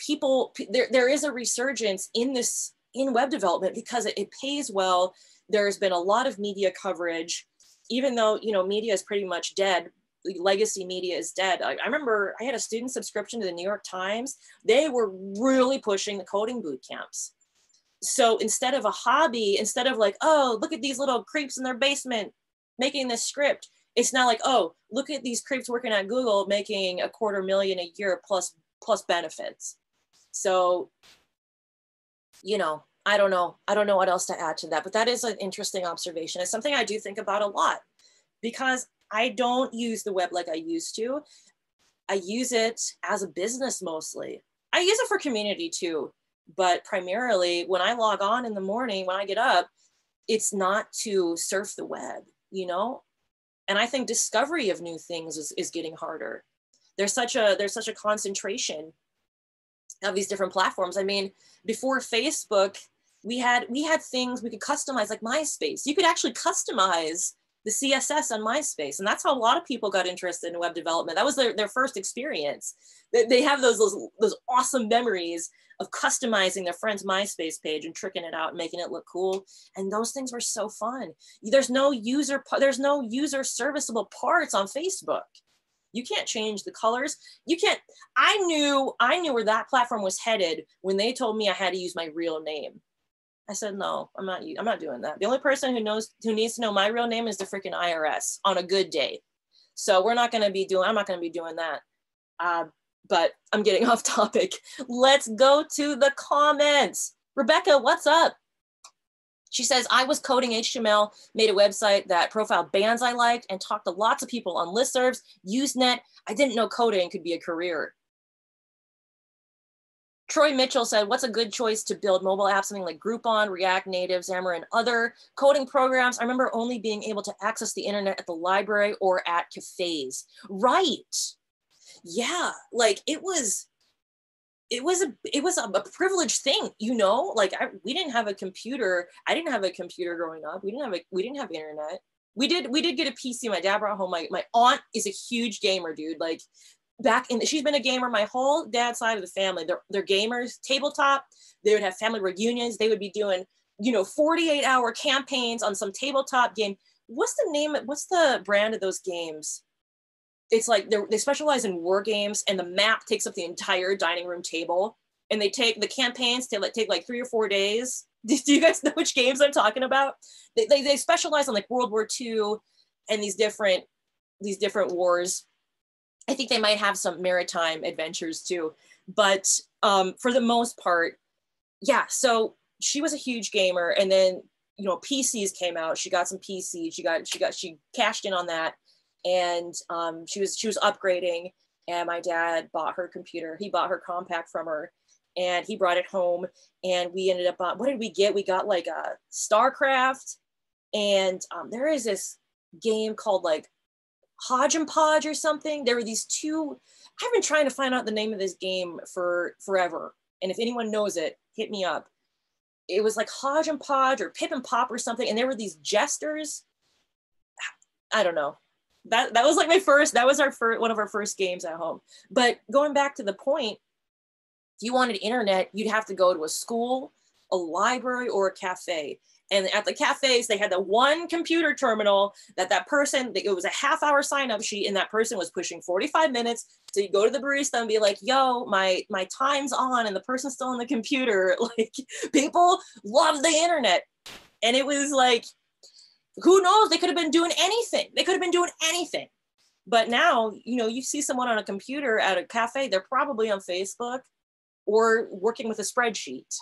People, there, there is a resurgence in this in web development because it, it pays well. There's been a lot of media coverage, even though you know media is pretty much dead. Legacy media is dead. I, I remember I had a student subscription to the New York Times. They were really pushing the coding boot camps so instead of a hobby, instead of like, oh, look at these little creeps in their basement making this script, it's not like, oh, look at these creeps working at Google making a quarter million a year plus plus benefits. So, you know, I don't know. I don't know what else to add to that, but that is an interesting observation. It's something I do think about a lot because I don't use the web like I used to. I use it as a business mostly. I use it for community too but primarily when I log on in the morning, when I get up, it's not to surf the web, you know? And I think discovery of new things is, is getting harder. There's such a there's such a concentration of these different platforms. I mean, before Facebook, we had we had things we could customize like MySpace. You could actually customize the CSS on MySpace. And that's how a lot of people got interested in web development. That was their, their first experience. They, have those, those, those awesome memories of customizing their friend's MySpace page and tricking it out and making it look cool. And those things were so fun. There's no user, there's no user serviceable parts on Facebook. You can't change the colors. You can't, I knew, I knew where that platform was headed when they told me I had to use my real name. I said, no, I'm not, I'm not doing that. The only person who knows, who needs to know my real name is the freaking IRS on a good day. So we're not going to be doing, I'm not going to be doing that. Uh, but I'm getting [LAUGHS] off topic. Let's go to the comments. Rebecca, what's up? She says, I was coding HTML, made a website that profiled bands I liked, and talked to lots of people on listservs, Usenet. I didn't know coding could be a career. Troy Mitchell said, what's a good choice to build mobile apps, something like Groupon, React Native, Xamarin, other coding programs? I remember only being able to access the internet at the library or at cafes. Right yeah, like it was it was a it was a, a privileged thing you know like I, we didn't have a computer i didn't have a computer growing up we didn't have a we didn't have internet we did we did get a pc my dad brought home my, my aunt is a huge gamer dude like back in she's been a gamer my whole dad's side of the family. They're, they're gamers tabletop. They would have family reunions. They would be doing you know 48 hour campaigns on some tabletop game. What's the name of what's the brand of those games? It's like they they specialize in war games and the map takes up the entire dining room table and they take the campaigns to like take like three or four days. [LAUGHS] Do you guys know which games i'm talking about? They, they, they specialize on like world war ii and these different these different wars i think they might have some maritime adventures too but um, for the most part yeah so she was a huge gamer and then you know pcs came out. She got some pcs she got she got she cashed in on that and um, she was she was upgrading and my dad bought her computer. He bought her Compaq from her and he brought it home and we ended up on what did we get? We got like a starcraft and um, there is this game called like hodge and podge or something. There were these two i've been trying to find out the name of this game for forever. And if anyone knows it hit me up. It was like hodge and podge or pip and pop or something. And there were these jesters. I don't know. That that was like my first that was our first one of our first games at home. But going back to the point if you wanted internet you'd have to go to a school a library or a cafe and at the cafes they had the one computer terminal that that person it was a half hour sign up sheet and that person was pushing 45 minutes so you go to the barista and be like yo my my time's on and the person's still on the computer [LAUGHS] like people love the internet and it was like who knows? They could have been doing anything. They could have been doing anything. But now, you know, you see someone on a computer at a cafe, they're probably on Facebook or working with a spreadsheet.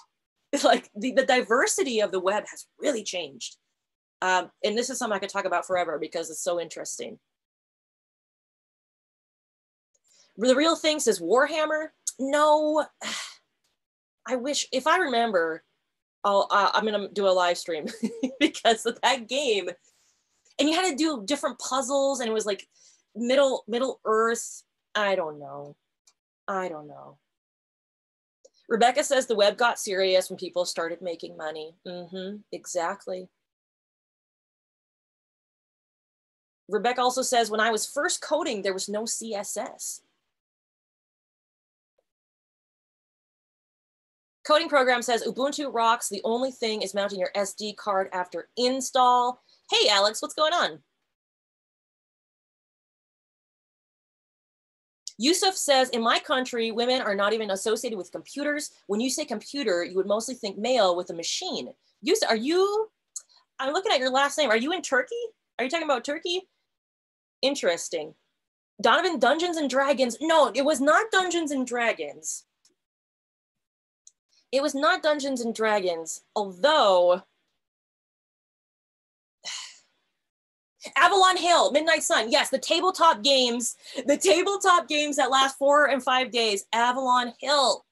[LAUGHS] Like the, the diversity of the web has really changed. Um, and this is something I could talk about forever because it's so interesting. The real thing says Warhammer. No, [SIGHS] I wish, if I remember, I'll uh, I'm gonna do a live stream [LAUGHS] because of that game, and you had to do different puzzles, and it was like middle Middle Earth. I don't know. I don't know. Rebecca says the web got serious when people started making money. Mm-hmm, exactly. Rebecca also says when I was first coding, there was no CSS. Coding program says Ubuntu rocks. The only thing is mounting your SD card after install. Hey, Alex, what's going on? Yusuf says, in my country, women are not even associated with computers. When you say computer, you would mostly think male with a machine. Yusuf, are you, I'm looking at your last name. Are you in Turkey? Are you talking about Turkey? Interesting. Donovan, Dungeons and Dragons. No, it was not Dungeons and Dragons. It was not Dungeons and Dragons, although Avalon Hill, Midnight Sun. Yes, the tabletop games, the tabletop games that last four and five days, Avalon Hill.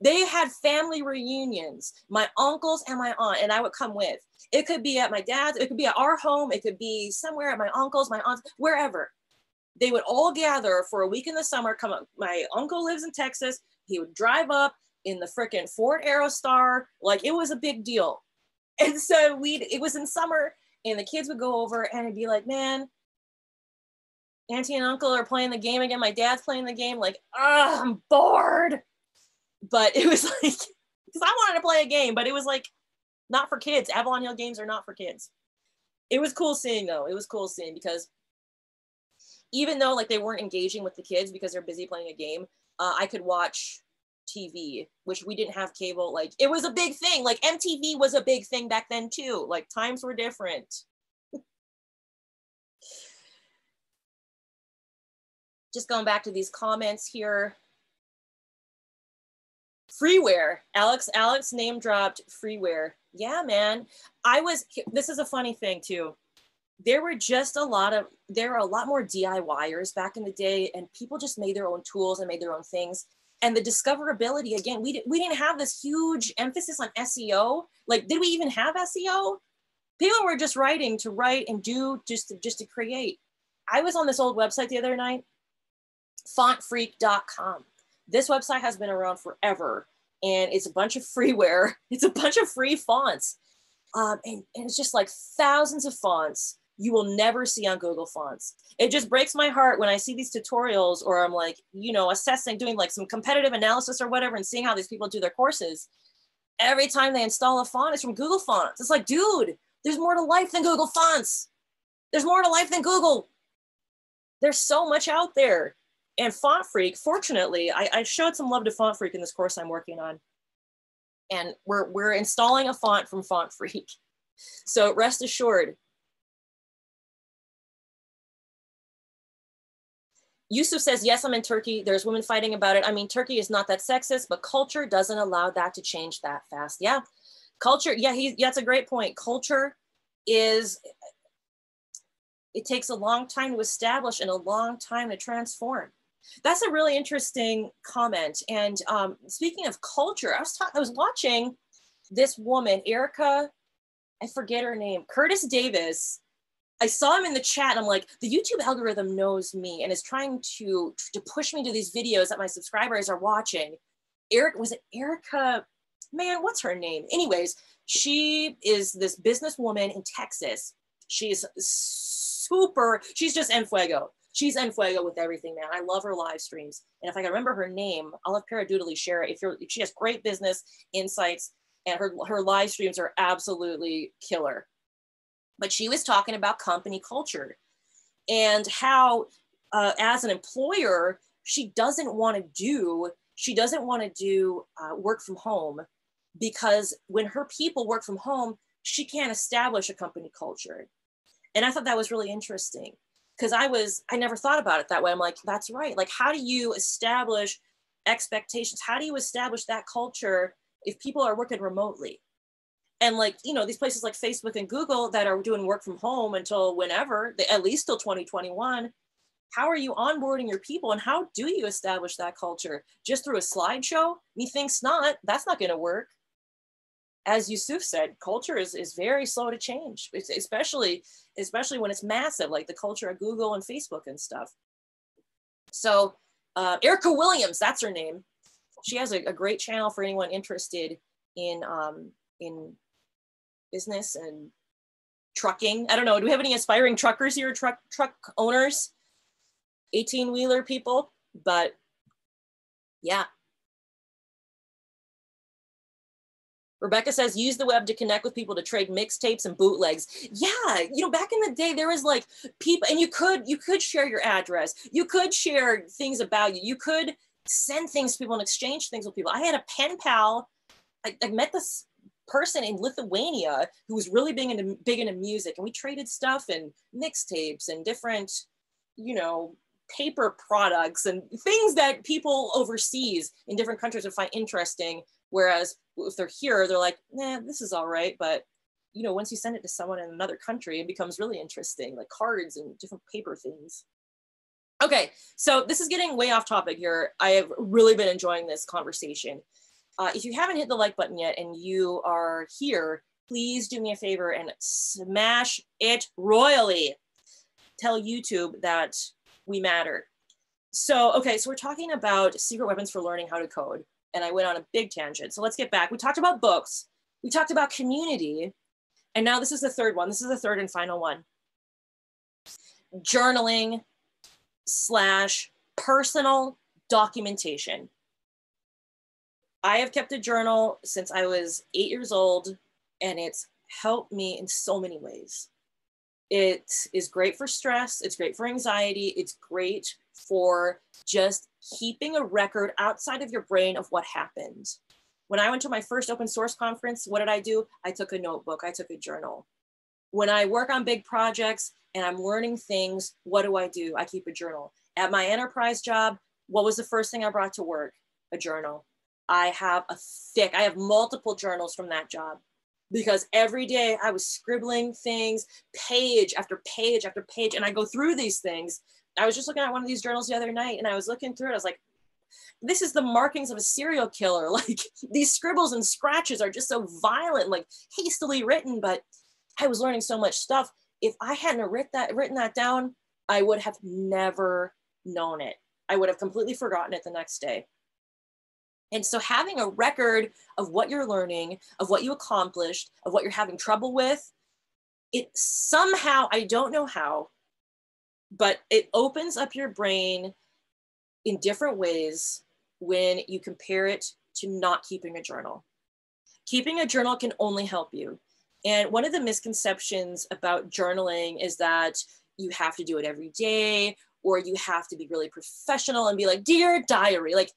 They had family reunions, my uncles and my aunt, and I would come with. It could be at my dad's, it could be at our home, it could be somewhere at my uncle's, my aunt's, wherever. They would all gather for a week in the summer. Come up. My uncle lives in Texas. He would drive up in the freaking Ford Aerostar. Like it was a big deal. And so we it was in summer and the kids would go over and it'd be like, man, auntie and uncle are playing the game again. My dad's playing the game. Like, oh, I'm bored. But it was [LAUGHS] like, because I wanted to play a game, but it was like not for kids. Avalon Hill games are not for kids. It was cool seeing though. It was cool seeing because even though like they weren't engaging with the kids because they're busy playing a game, uh, I could watch TV, which we didn't have cable. Like it was a big thing. Like MTV was a big thing back then too. Like times were different. [LAUGHS] Just going back to these comments here. Freeware. Alex Alex name dropped freeware. Yeah, man. I was this is a funny thing too. There were just a lot of there were a lot more DIYers back in the day and people just made their own tools and made their own things and the discoverability again we, we didn't have this huge emphasis on seo like did we even have seo people were just writing to write and do just to, just to create. I was on this old website the other night fontfreak.com This website has been around forever and it's a bunch of freeware. [LAUGHS] It's a bunch of free fonts. Um, and, and it's just like thousands of fonts you will never see on Google Fonts. It just breaks my heart when I see these tutorials or I'm like, you know, assessing, doing like some competitive analysis or whatever and seeing how these people do their courses. Every time they install a font, it's from Google Fonts. It's like, dude, there's more to life than Google Fonts. There's more to life than Google. There's so much out there. And Font Freak, fortunately, I, I showed some love to Font Freak in this course I'm working on. And we're, we're installing a font from Font Freak. [LAUGHS] So rest assured, Yusuf says, yes, I'm in Turkey. There's women fighting about it. I mean, Turkey is not that sexist, but culture doesn't allow that to change that fast. Yeah. Culture, yeah, he, yeah, that's a great point. Culture is, it takes a long time to establish and a long time to transform. That's a really interesting comment. And um, speaking of culture, I was, I was watching this woman, Erica, I forget her name, Curtis Davis, I saw him in the chat and I'm like, the YouTube algorithm knows me and is trying to, to push me to these videos that my subscribers are watching. Eric, was it Erica? Man, what's her name? Anyways, she is this businesswoman in Texas. She's super, she's just en fuego. She's en fuego with everything, man. I love her live streams. And if I can remember her name, I'll have Paradoodly share it. If you're, she has great business insights and her, her live streams are absolutely killer but she was talking about company culture and how uh, as an employer she doesn't want to do she doesn't want to do uh, work from home because when her people work from home she can't establish a company culture. And i thought that was really interesting because i was i never thought about it that way. I'm like that's right. Like how do you establish expectations? How do you establish that culture if people are working remotely and like you know these places like facebook and google that are doing work from home until whenever at least till 2021 how are you onboarding your people and how do you establish that culture? Just through a slideshow? Methinks not. That's not going to work. As yusuf said culture is, is very slow to change especially especially when it's massive like the culture of google and facebook and stuff. So uh, erica williams that's her name. She has a, a great channel for anyone interested in um, in business and trucking. I don't know. Do we have any aspiring truckers here, truck truck owners, 18 wheeler people? But yeah. Rebecca says, use the web to connect with people to trade mixtapes and bootlegs. Yeah, you know, back in the day, there was like people, and you could you could share your address. You could share things about you. You could send things to people and exchange things with people. I had a pen pal. I, I met this person in Lithuania who was really big into big into music, and we traded stuff and mixtapes and different, you know, paper products and things that people overseas in different countries would find interesting. Whereas if they're here, they're like, nah, this is all right. But you know, once you send it to someone in another country, it becomes really interesting, like cards and different paper things. Okay, so this is getting way off topic here. I have really been enjoying this conversation. Uh, if you haven't hit the like button yet and you are here, please do me a favor and smash it royally. Tell YouTube that we matter. So, okay, so we're talking about secret weapons for learning how to code. And I went on a big tangent. So let's get back. We talked about books, we talked about community. And now this is the third one. This is the third and final one journaling slash personal documentation. I have kept a journal since I was eight years old, and it's helped me in so many ways. It is great for stress, it's great for anxiety, it's great for just keeping a record outside of your brain of what happened. When I went to my first open source conference, what did I do? I took a notebook, I took a journal. When I work on big projects and I'm learning things, what do I do? I keep a journal. At my enterprise job, what was the first thing I brought to work? A journal. I have a thick, I have multiple journals from that job because every day I was scribbling things, page after page after page. And I go through these things. I was just looking at one of these journals the other night and I was looking through it. I was like, this is the markings of a serial killer. [LAUGHS] Like these scribbles and scratches are just so violent, like hastily written. But I was learning so much stuff. If I hadn't written that, written that down, I would have never known it. I would have completely forgotten it the next day And so having a record of what you're learning, of what you accomplished, of what you're having trouble with, it somehow, I don't know how, but it opens up your brain in different ways when you compare it to not keeping a journal. Keeping a journal can only help you. And one of the misconceptions about journaling is that you have to do it every day or you have to be really professional and be like, Dear diary, like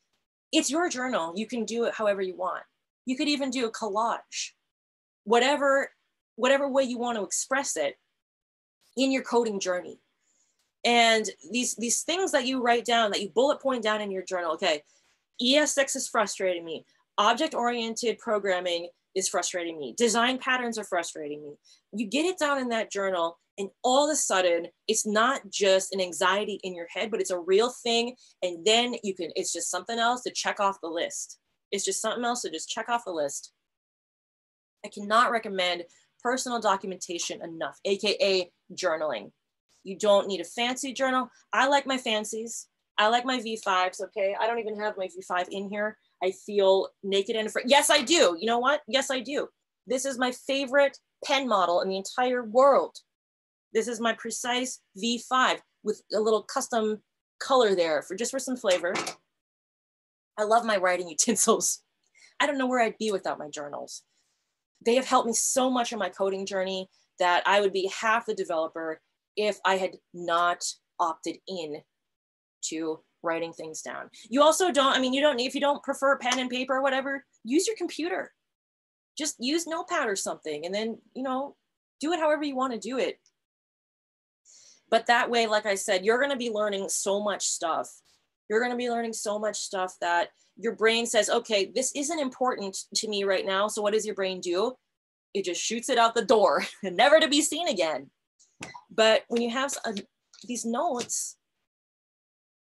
it's your journal. You can do it however you want. You could even do a collage, whatever, whatever way you want to express it in your coding journey. And these, these things that you write down, that you bullet point down in your journal, okay, ES6 is frustrating me. Object oriented programming is frustrating me. Design patterns are frustrating me. You get it down in that journal, and all of a sudden, it's not just an anxiety in your head, but it's a real thing. And then you can, it's just something else to check off the list. It's just something else to just check off the list. I cannot recommend personal documentation enough, AKA journaling. You don't need a fancy journal. I like my fancies. I like my V5s, okay? I don't even have my V5 in here. I feel naked and afraid. Yes, I do. You know what? Yes, I do. This is my favorite pen model in the entire world. This is my precise V5 with a little custom color there for just for some flavor. I love my writing [LAUGHS] utensils. I don't know where I'd be without my journals. They have helped me so much in my coding journey that I would be half the developer if I had not opted in to writing things down. You also don't, I mean, you don't need, if you don't prefer pen and paper or whatever, use your computer. Just use Notepad or something and then, you know, do it however you want to do it. But that way, like I said, you're going to be learning so much stuff. You're going to be learning so much stuff that your brain says, okay, this isn't important to me right now. So what does your brain do? It just shoots it out the door and [LAUGHS] never to be seen again. But when you have a, uh, these notes,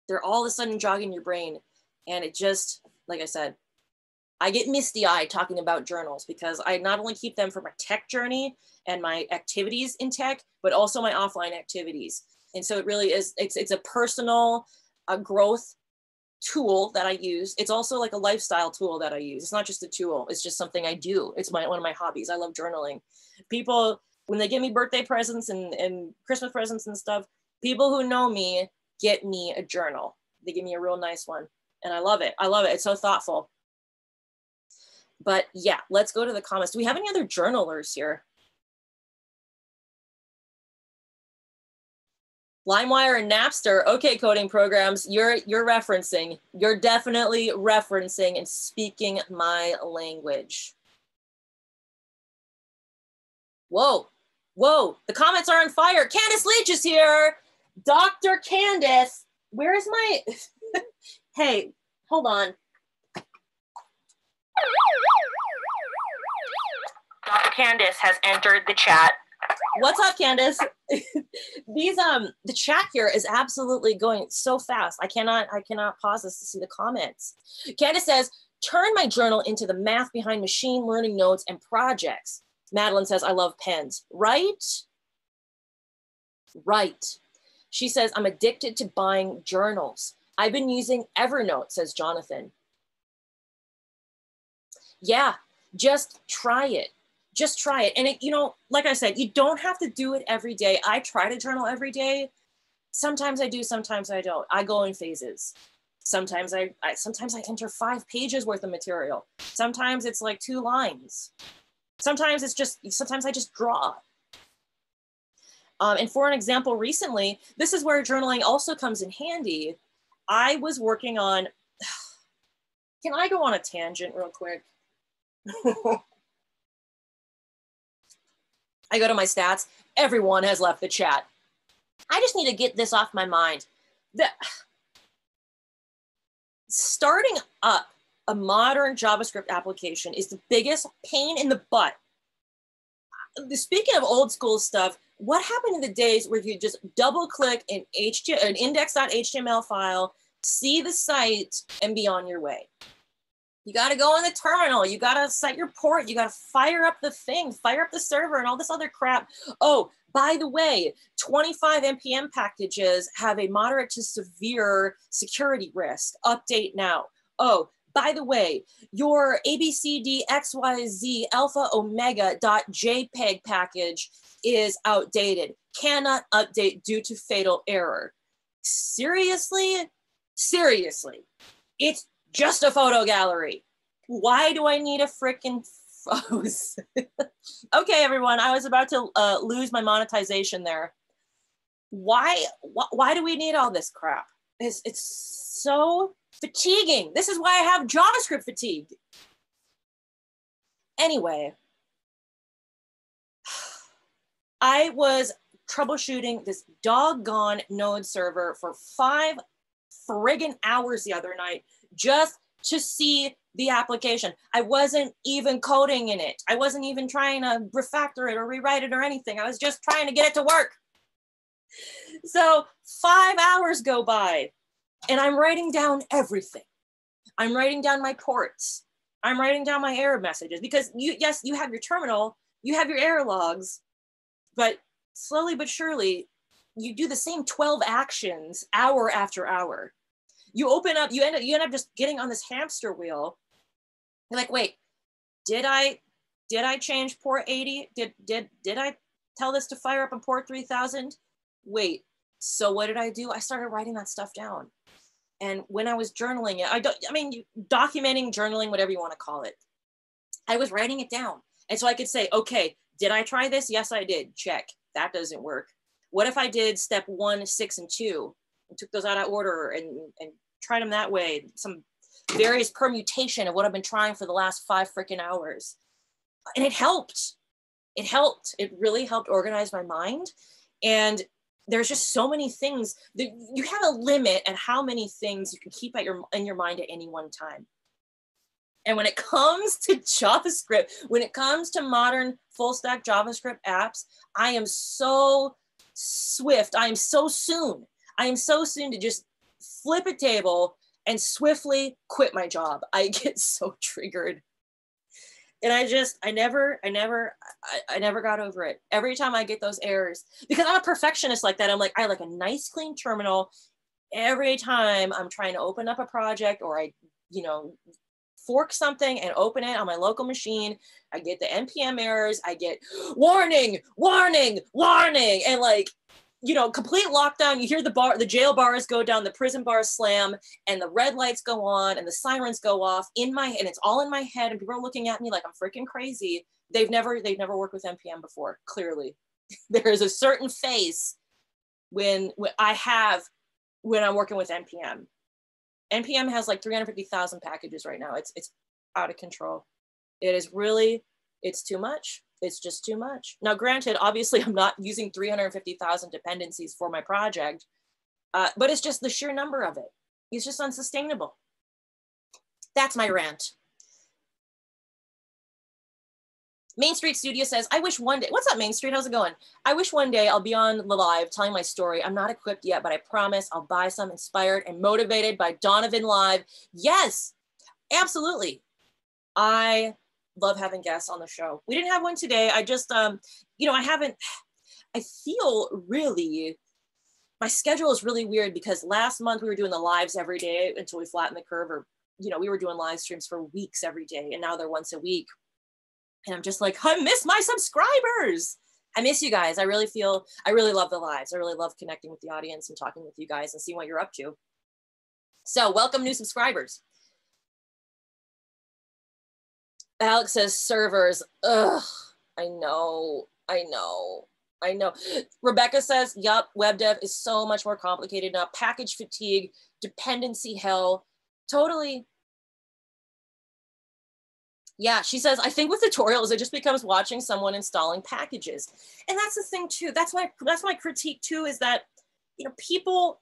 they're all of a sudden jogging your brain. And it just, like I said, I get misty eyed talking about journals because I not only keep them for my tech journey and my activities in tech, but also my offline activities. And so it really is, it's, it's a personal uh, growth tool that I use. It's also like a lifestyle tool that I use. It's not just a tool, it's just something I do. It's my one of my hobbies. I love journaling. People, when they give me birthday presents and, and Christmas presents and stuff, people who know me get me a journal. They give me a real nice one. And I love it. I love it. It's so thoughtful. But yeah, let's go to the comments. Do we have any other journalers here? LimeWire and Napster, okay, coding programs, you're you're referencing. You're definitely referencing and speaking my language. Whoa, whoa, the comments are on fire. Candice Leach is here. Dr. Candice, where's my, [LAUGHS] hey, hold on. Dr. Candice has entered the chat. What's up, Candice? [LAUGHS] These um the chat here is absolutely going so fast. I cannot I cannot pause this to see the comments. Candice says, turn my journal into the math behind machine learning notes and projects. Madeline says, I love pens. Right? Right. She says, I'm addicted to buying journals. I've been using Evernote, says Jonathan. Yeah, just try it. Just try it. And it, you know, like I said, you don't have to do it every day. I try to journal every day. Sometimes I do, sometimes I don't. I go in phases. Sometimes I, I sometimes I enter five pages worth of material. Sometimes it's like two lines. Sometimes it's just sometimes I just draw. Um, and for an example, recently, this is where journaling also comes in handy. I was working on, [SIGHS] can I go on a tangent real quick? I go to my stats. Everyone has left the chat. I just need to get this off my mind. The, starting up a modern JavaScript application is the biggest pain in the butt. Speaking of old school stuff, what happened in the days where you just double click an, an index.html file, see the site, and be on your way? You got to go in the terminal. You got to set your port. You got to fire up the thing, fire up the server, and all this other crap. Oh, by the way, 25 NPM packages have a moderate to severe security risk. Update now. Oh, By the way, your ABCDXYZ alpha omega dot JPEG package is outdated, cannot update due to fatal error. Seriously? Seriously. It's just a photo gallery. Why do I need a freaking foes? [LAUGHS] okay, everyone, I was about to uh, lose my monetization there. Why, wh- why do we need all this crap? It's, it's so fatiguing. This is why I have JavaScript fatigue. Anyway, [SIGHS] I was troubleshooting this doggone node server for five friggin' hours the other night just to see the application. I wasn't even coding in it. I wasn't even trying to refactor it or rewrite it or anything. I was just trying to get it to work. So five hours go by and I'm writing down everything. I'm writing down my ports. I'm writing down my error messages because you, yes, you have your terminal, you have your error logs, but slowly but surely, you do the same 12 actions hour after hour. You open up, you end up, you end up just getting on this hamster wheel. You're like, wait, did I, did I change port 80? Did, did, did I tell this to fire up on port 3000? Wait, so what did I do? I started writing that stuff down. And when I was journaling it, I don't, I mean, documenting, journaling, whatever you want to call it, I was writing it down. And so I could say, okay, did I try this? Yes, I did. Check. That doesn't work. What if I did step one, six, and two and took those out of order and, and tried them that way? Some various permutation of what I've been trying for the last five freaking hours. And it helped. It helped. It really helped organize my mind. And there's just so many things that you have a limit at how many things you can keep at your in your mind at any one time. And when it comes to [LAUGHS] JavaScript, when it comes to modern full stack JavaScript apps, I am so swift. I am so soon. I am so soon to just flip a table and swiftly quit my job. [LAUGHS] I get so triggered and I just I never I never I, I, never got over it. Every time I get those errors because I'm a perfectionist like that. I'm like I like a nice clean terminal. Every time I'm trying to open up a project or I you know fork something and open it on my local machine, I get the npm errors. I get warning, warning, warning, and like you know, complete lockdown. You hear the bar, the jail bars go down, the prison bars slam, and the red lights go on, and the sirens go off in my, and it's all in my head, and people are looking at me like I'm freaking crazy. They've never, they've never worked with npm before. Clearly, [LAUGHS] there is a certain face when, when I have when I'm working with npm. npm has like 350,000 packages right now. It's it's out of control. It is really, it's too much it's just too much. Now, granted, obviously, I'm not using 350,000 dependencies for my project, uh, but it's just the sheer number of it. It's just unsustainable. That's my rant. Main Street Studio says, I wish one day, what's up, Main Street? How's it going? I wish one day I'll be on the live telling my story. I'm not equipped yet, but I promise I'll buy some inspired and motivated by Donovan Live. Yes, absolutely. I love having guests on the show. We didn't have one today. I just, um, you know, I haven't, I feel really, my schedule is really weird because last month we were doing the lives every day until we flattened the curve or, you know, we were doing live streams for weeks every day and now they're once a week. And I'm just like, I miss my subscribers. I miss you guys. I really feel, I really love the lives. I really love connecting with the audience and talking with you guys and seeing what you're up to. So welcome new subscribers. Alex says servers. Ugh, I know, I know, I know. Rebecca says, yup, web dev is so much more complicated now. Package fatigue, dependency hell, totally. Yeah, she says, I think with tutorials, it just becomes watching someone installing packages. And that's the thing too. That's my that's my critique too, is that you know, people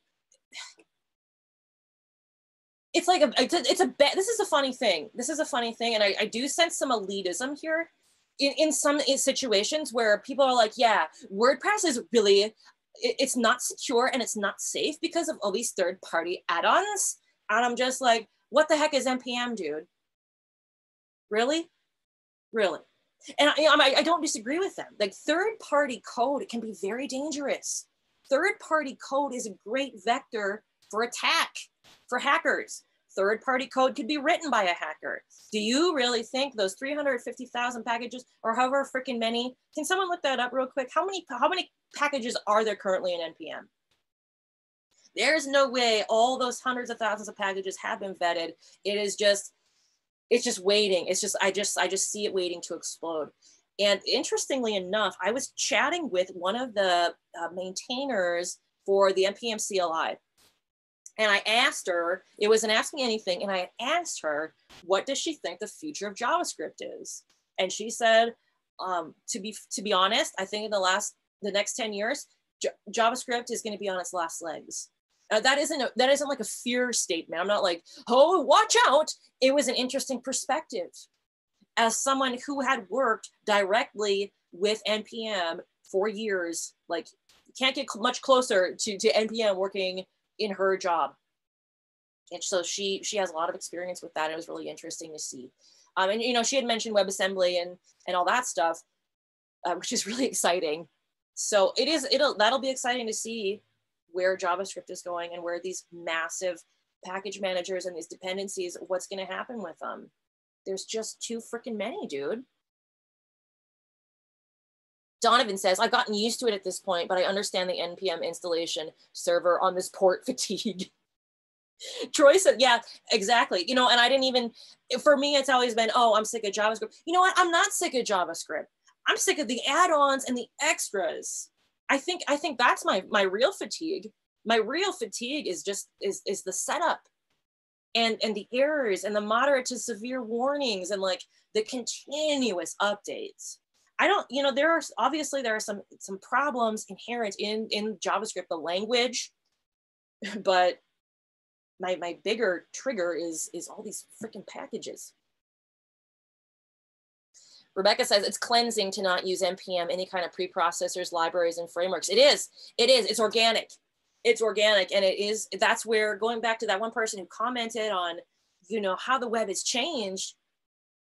it's like a it's a, a this is a funny thing. This is a funny thing and i, I do sense some elitism here in, in some situations where people are like yeah wordpress is really it's not secure and it's not safe because of all these third party add-ons. And i'm just like what the heck is npm dude? Really? Really? And I, I, don't disagree with them. Like third party code can be very dangerous. Third party code is a great vector for attack for hackers. third party code could be written by a hacker. Do you really think those 350,000 packages or however freaking many, can someone look that up real quick? How many, how many packages are there currently in NPM? There's no way all those hundreds of thousands of packages have been vetted. It is just, it's just waiting. It's just, I just, I just see it waiting to explode. And interestingly enough, I was chatting with one of the uh, maintainers for the NPM CLI. And I asked her, it wasn't Ask Me Anything, and I asked her, what does she think the future of JavaScript is? And she said, um, to be to be honest, I think in the last the next 10 years, J- JavaScript is going to be on its last legs. Uh, that isn't a, that isn't like a fear statement. I'm not like, oh, watch out. It was an interesting perspective. As someone who had worked directly with NPM for years, like can't get much closer to, to NPM working in her job. And so she she has a lot of experience with that. It was really interesting to see. Um, and you know, she had mentioned WebAssembly and and all that stuff, uh, which is [LAUGHS] really exciting. So it is it'll that'll be exciting to see where JavaScript is going and where these massive package managers and these dependencies, what's going to happen with them. There's just too freaking many, dude. Donovan says, I've gotten used to it at this point, but I understand the NPM installation server on this port [LAUGHS] fatigue. Troy said, yeah, exactly. You know, and I didn't even, for me, it's always been, oh, I'm sick of JavaScript. You know what? I'm not sick of JavaScript. I'm sick of the add-ons and the extras. I think, I think that's my, my real fatigue. My real fatigue is just, is, is the setup and, and the errors and the moderate to severe warnings and like the continuous updates. I don't, you know, there are obviously there are some some problems inherent in in JavaScript, the language, [LAUGHS] but my my bigger trigger is is all these freaking packages. Rebecca says it's cleansing to not use npm, any kind of preprocessors, libraries, and frameworks. It is. It is. It's organic. It's organic, and it is. That's where going back to that one person who commented on, you know, how the web has changed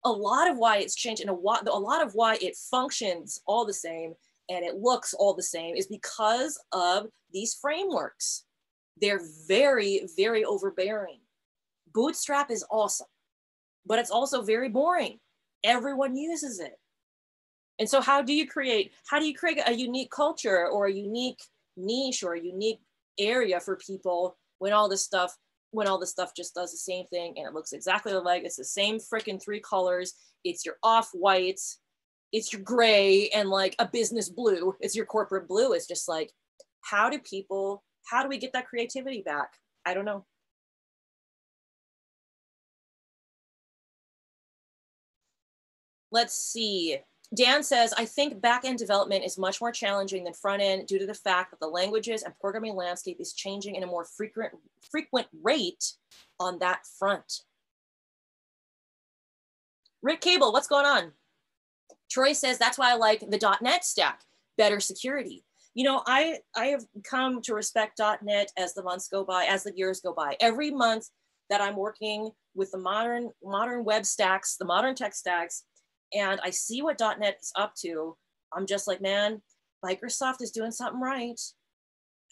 a lot of why it's changed and a lot, a lot of why it functions all the same and it looks all the same is because of these frameworks. They're very, very overbearing. Bootstrap is awesome, but it's also very boring. Everyone uses it. And so how do you create, how do you create a unique culture or a unique niche or a unique area for people when all this stuff when all this stuff just does the same thing and it looks exactly like it's the same freaking three colors. It's your off white, it's your gray, and like a business blue. It's your corporate blue. It's just like, how do people, how do we get that creativity back? I don't know. Let's see. Dan says, I think back-end development is much more challenging than front-end due to the fact that the languages and programming landscape is changing in a more frequent, frequent rate on that front. Rick Cable, what's going on? Troy says, that's why I like the .NET stack, better security. You know, I, I have come to respect .NET as the months go by, as the years go by. Every month that I'm working with the modern, modern web stacks, the modern tech stacks, and I see what .NET is up to, I'm just like, man, Microsoft is doing something right.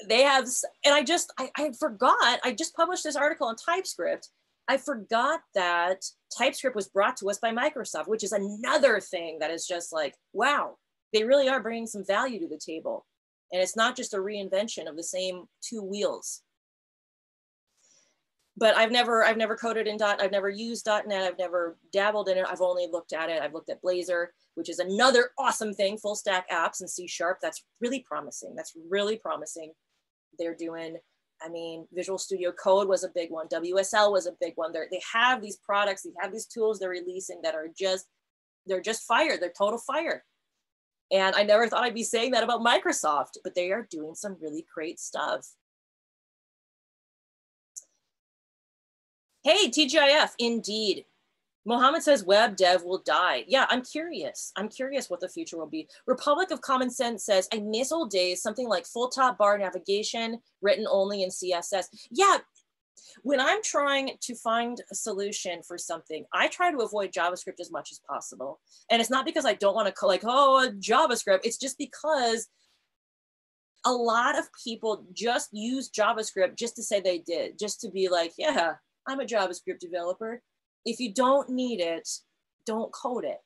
They have, and I just, I, I forgot, I just published this article on TypeScript. I forgot that TypeScript was brought to us by Microsoft, which is another thing that is just like, wow, they really are bringing some value to the table. And it's not just a reinvention of the same two wheels but I've never I've never coded in dot I've never used .NET I've never dabbled in it. I've only looked at it I've looked at Blazor which is another awesome thing full stack apps and C sharp. That's really promising that's really promising. They're doing I mean Visual Studio Code was a big one WSL was a big one. They they have these products they have these tools they're releasing that are just they're just fire they're total fire. And I never thought I'd be saying that about Microsoft but they are doing some really great stuff Hey, TGIF, indeed. Mohammed says web dev will die. Yeah, I'm curious. I'm curious what the future will be. Republic of Common Sense says, I miss old days, something like full top bar navigation written only in CSS. Yeah, when I'm trying to find a solution for something, I try to avoid JavaScript as much as possible. And it's not because I don't want to like, oh, JavaScript. It's just because a lot of people just use JavaScript just to say they did, just to be like, yeah, I'm a JavaScript developer. If you don't need it, don't code it.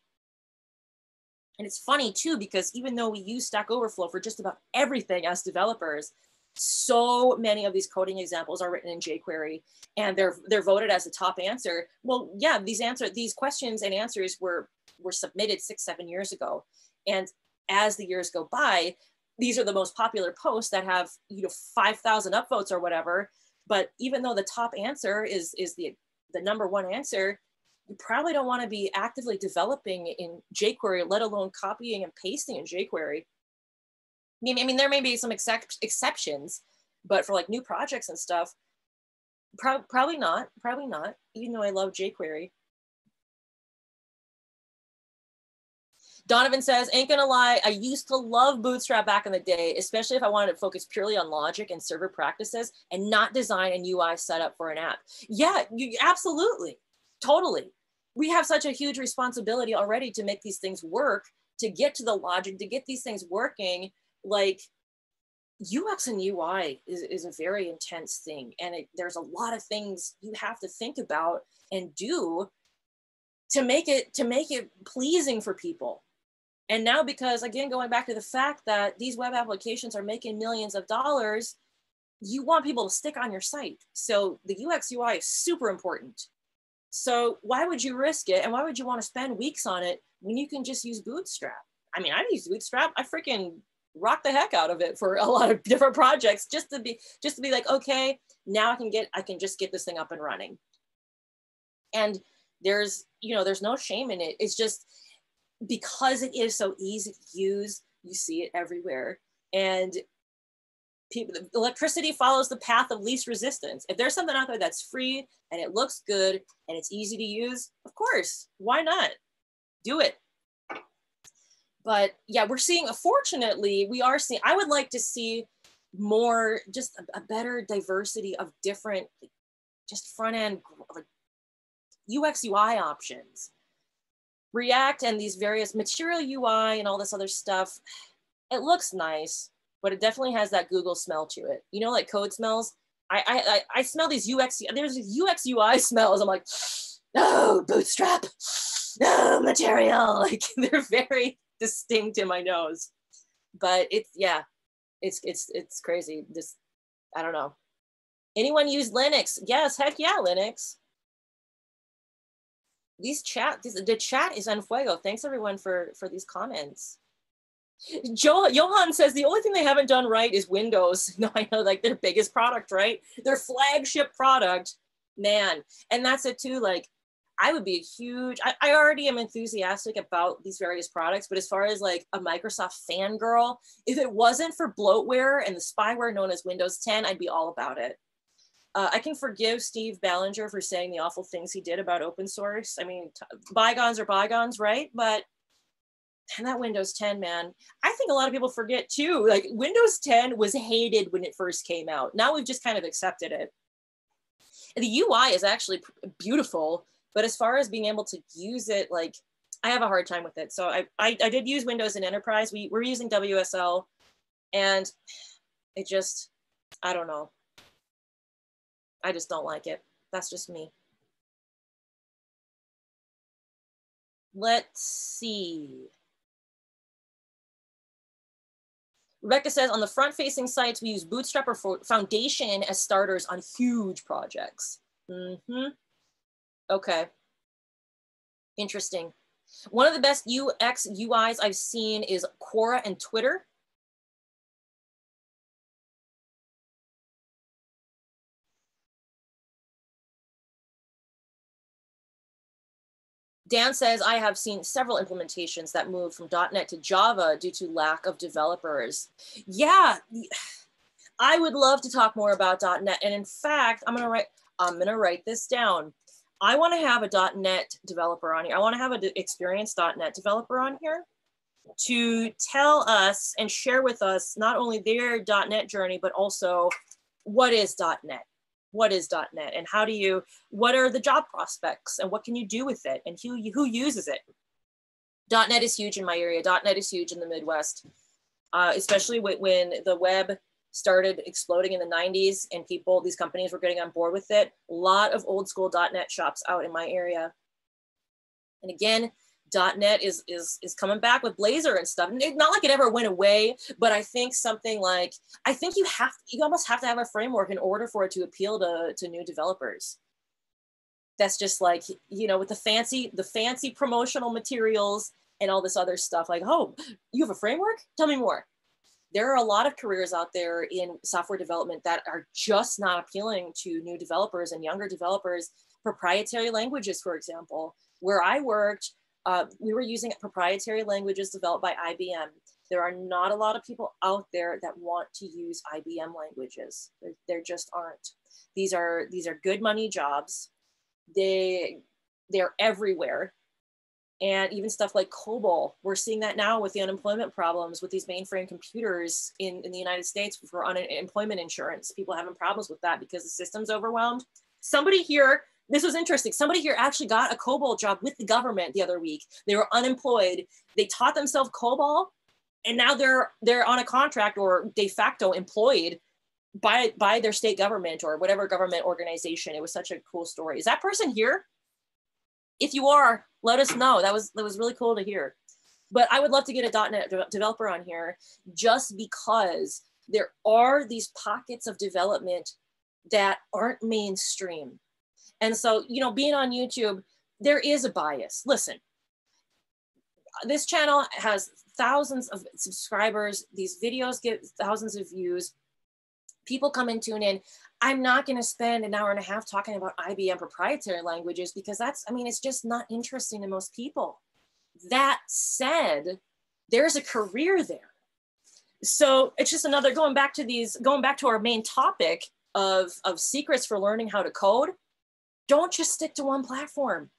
And it's funny too, because even though we use Stack Overflow for just about everything as developers, so many of these coding examples are written in jQuery and they're they're voted as the top answer. Well, yeah, these answer these questions and answers were were submitted six, seven years ago. And as the years go by, these are the most popular posts that have you know 5,000 upvotes or whatever. But even though the top answer is is the the number one answer, you probably don't want to be actively developing in jQuery, let alone copying and pasting in jQuery. I mean, there may be some except exceptions, but for like new projects and stuff, pro probably not, probably not, even though I love jQuery. Donovan says, ain't gonna lie, I used to love Bootstrap back in the day, especially if I wanted to focus purely on logic and server practices and not design an UI setup for an app. Yeah, you, absolutely, totally. We have such a huge responsibility already to make these things work, to get to the logic, to get these things working. Like UX and UI is, is a very intense thing. And it, there's a lot of things you have to think about and do to make it to make it pleasing for people and now, because again, going back to the fact that these web applications are making millions of dollars, you want people to stick on your site. So the UX UI is super important. So why would you risk it? And why would you want to spend weeks on it when you can just use Bootstrap? I mean, I've used Bootstrap. I freaking rock the heck out of it for a [LAUGHS] lot of different projects just to be just to be like, okay, now I can get I can just get this thing up and running. And there's, you know, there's no shame in it. It's just because it is so easy to use, you see it everywhere. And people, electricity follows the path of least resistance. If there's something out there that's free and it looks good and it's easy to use, of course, why not? Do it. But yeah, we're seeing, fortunately, we are seeing, I would like to see more, just a, a better diversity of different, just front end, like UX UI options React and these various material UI and all this other stuff, it looks nice, but it definitely has that Google smell to it. You know, like code smells. I I I smell these UX. There's UX UI [LAUGHS] smells. I'm like, oh, Bootstrap, no material. [LAUGHS] Like they're very distinct in my nose. But it's yeah, it's it's it's crazy. This I don't know. Anyone use Linux? Yes, heck yeah, Linux these chat the chat is on fuego. Thanks everyone for for these comments. Jo- johan says the only thing they haven't done right is windows. [LAUGHS] No i know like their biggest product right? Their flagship product. Man and that's it too like i would be a huge I, I already am enthusiastic about these various products but as far as like a microsoft fangirl if it wasn't for bloatware and the spyware known as windows 10 i'd be all about it uh, I can forgive Steve Ballmer for saying the awful things he did about open source. I mean, bygones are bygones, right? But and that Windows 10, man, I think a lot of people forget too. Like Windows 10 was hated when it first came out. Now we've just kind of accepted it. The UI is actually beautiful, but as far as being able to use it, like I have a hard time with it. So I, I, I did use Windows in Enterprise. We were using WSL, and it just, I don't know. I just don't like it. That's just me. Let's see. Rebecca says on the front facing sites, we use Bootstrap or Foundation as starters on huge projects. Mm-hmm. Okay. Interesting. One of the best UX UIs I've seen is Quora and Twitter. Dan says, I have seen several implementations that moved from .NET to Java due to lack of developers. Yeah, [SIGHS] I would love to talk more about .NET. And in fact, I'm gonna write, I'm gonna write this down. I wanna have a .NET developer on here. I wanna have an experienced .NET developer on here to tell us and share with us not only their .NET journey, but also what is .NET? What is .NET and how do you, what are the job prospects and what can you do with it and who, who uses it? .NET is huge in my area. .NET is huge in the Midwest, uh, especially when the web started exploding in the 90s and people, these companies were getting on board with it. A lot of old school .NET shops out in my area. And again, .NET is is is coming back with Blazor and stuff. And not like it ever went away, but I think something like I think you have you almost have to have a framework in order for it to appeal to to new developers. That's just like you know with the fancy the fancy promotional materials and all this other stuff. Like oh, you have a framework? Tell me more. There are a lot of careers out there in software development that are just not appealing to new developers and younger developers. Proprietary languages, for example, where I worked uh, we were using proprietary languages developed by IBM. There are not a lot of people out there that want to use IBM languages. There, there just aren't. These are these are good money jobs. They they're everywhere. And even stuff like COBOL, we're seeing that now with the unemployment problems with these mainframe computers in, in the United States for unemployment insurance. People having problems with that because the system's overwhelmed. Somebody here this was interesting. Somebody here actually got a COBOL job with the government the other week. They were unemployed. They taught themselves COBOL, and now they're they're on a contract or de facto employed by by their state government or whatever government organization. It was such a cool story. Is that person here? If you are, let us know. That was that was really cool to hear. But I would love to get a .NET de developer on here just because there are these pockets of development that aren't mainstream and so, you know, being on YouTube, there is a bias. Listen, this channel has thousands of subscribers. These videos get thousands of views. People come and tune in. I'm not going to spend an hour and a half talking about IBM proprietary languages because that's, I mean, it's just not interesting to most people. That said, there's a career there. So it's just another going back to these, going back to our main topic of, of secrets for learning how to code don't just stick to one platform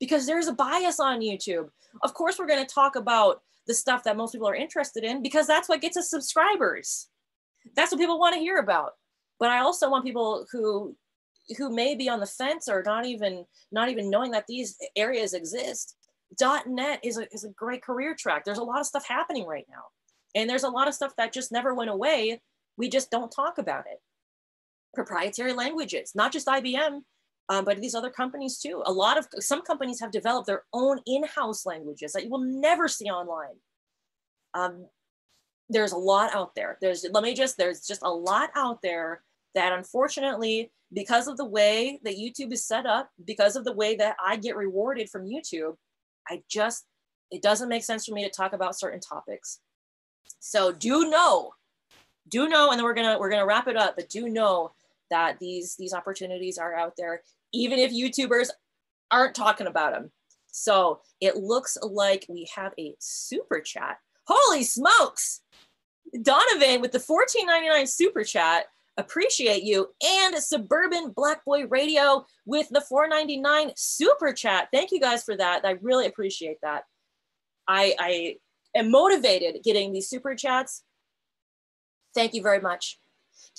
because there's a bias on YouTube. Of course, we're going to talk about the stuff that most people are interested in because that's what gets us subscribers. That's what people want to hear about. But I also want people who who may be on the fence or not even not even knowing that these areas exist. .NET is a, is a great career track. There's a lot of stuff happening right now. And there's a lot of stuff that just never went away. We just don't talk about it. Proprietary languages, not just IBM, um, but these other companies too. A lot of some companies have developed their own in-house languages that you will never see online. Um, there's a lot out there. There's let me just there's just a lot out there that unfortunately because of the way that YouTube is set up, because of the way that I get rewarded from YouTube, I just it doesn't make sense for me to talk about certain topics. So do know, do know, and then we're gonna we're gonna wrap it up. But do know that these these opportunities are out there even if YouTubers aren't talking about them. So it looks like we have a super chat. Holy smokes! Donovan with the 14.99 super chat. Appreciate you. And Suburban Black Boy Radio with the 4.99 super chat. Thank you guys for that. I really appreciate that. I, I am motivated getting these super chats. Thank you very much.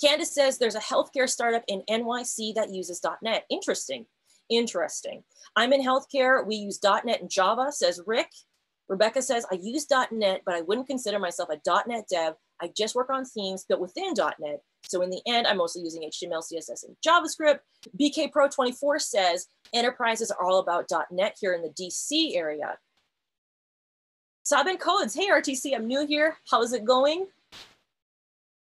Candace says there's a healthcare startup in NYC that uses .NET. Interesting, interesting. I'm in healthcare. We use .NET and Java, says Rick. Rebecca says, I use .NET, but I wouldn't consider myself a .NET dev. I just work on themes built within .NET. So in the end, I'm mostly using HTML, CSS, and JavaScript. BK Pro 24 says, enterprises are all about .NET here in the DC area. Sabin Codes, hey RTC, I'm new here. How's it going?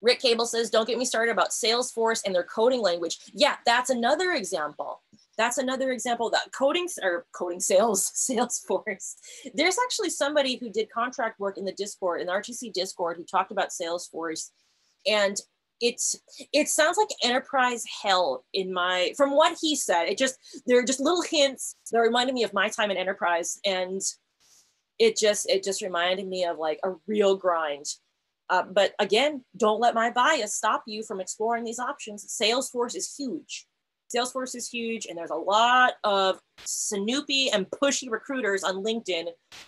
Rick Cable says, don't get me started about Salesforce and their coding language. Yeah, that's another example. That's another example that coding or coding sales, [LAUGHS] Salesforce. There's actually somebody who did contract work in the Discord, in the RTC Discord, who talked about Salesforce. And it's it sounds like enterprise hell in my from what he said. It just there are just little hints that reminded me of my time in enterprise. And it just it just reminded me of like a real grind uh, but again, don't let my bias stop you from exploring these options. Salesforce is huge. Salesforce is huge, and there's a lot of snoopy and pushy recruiters on LinkedIn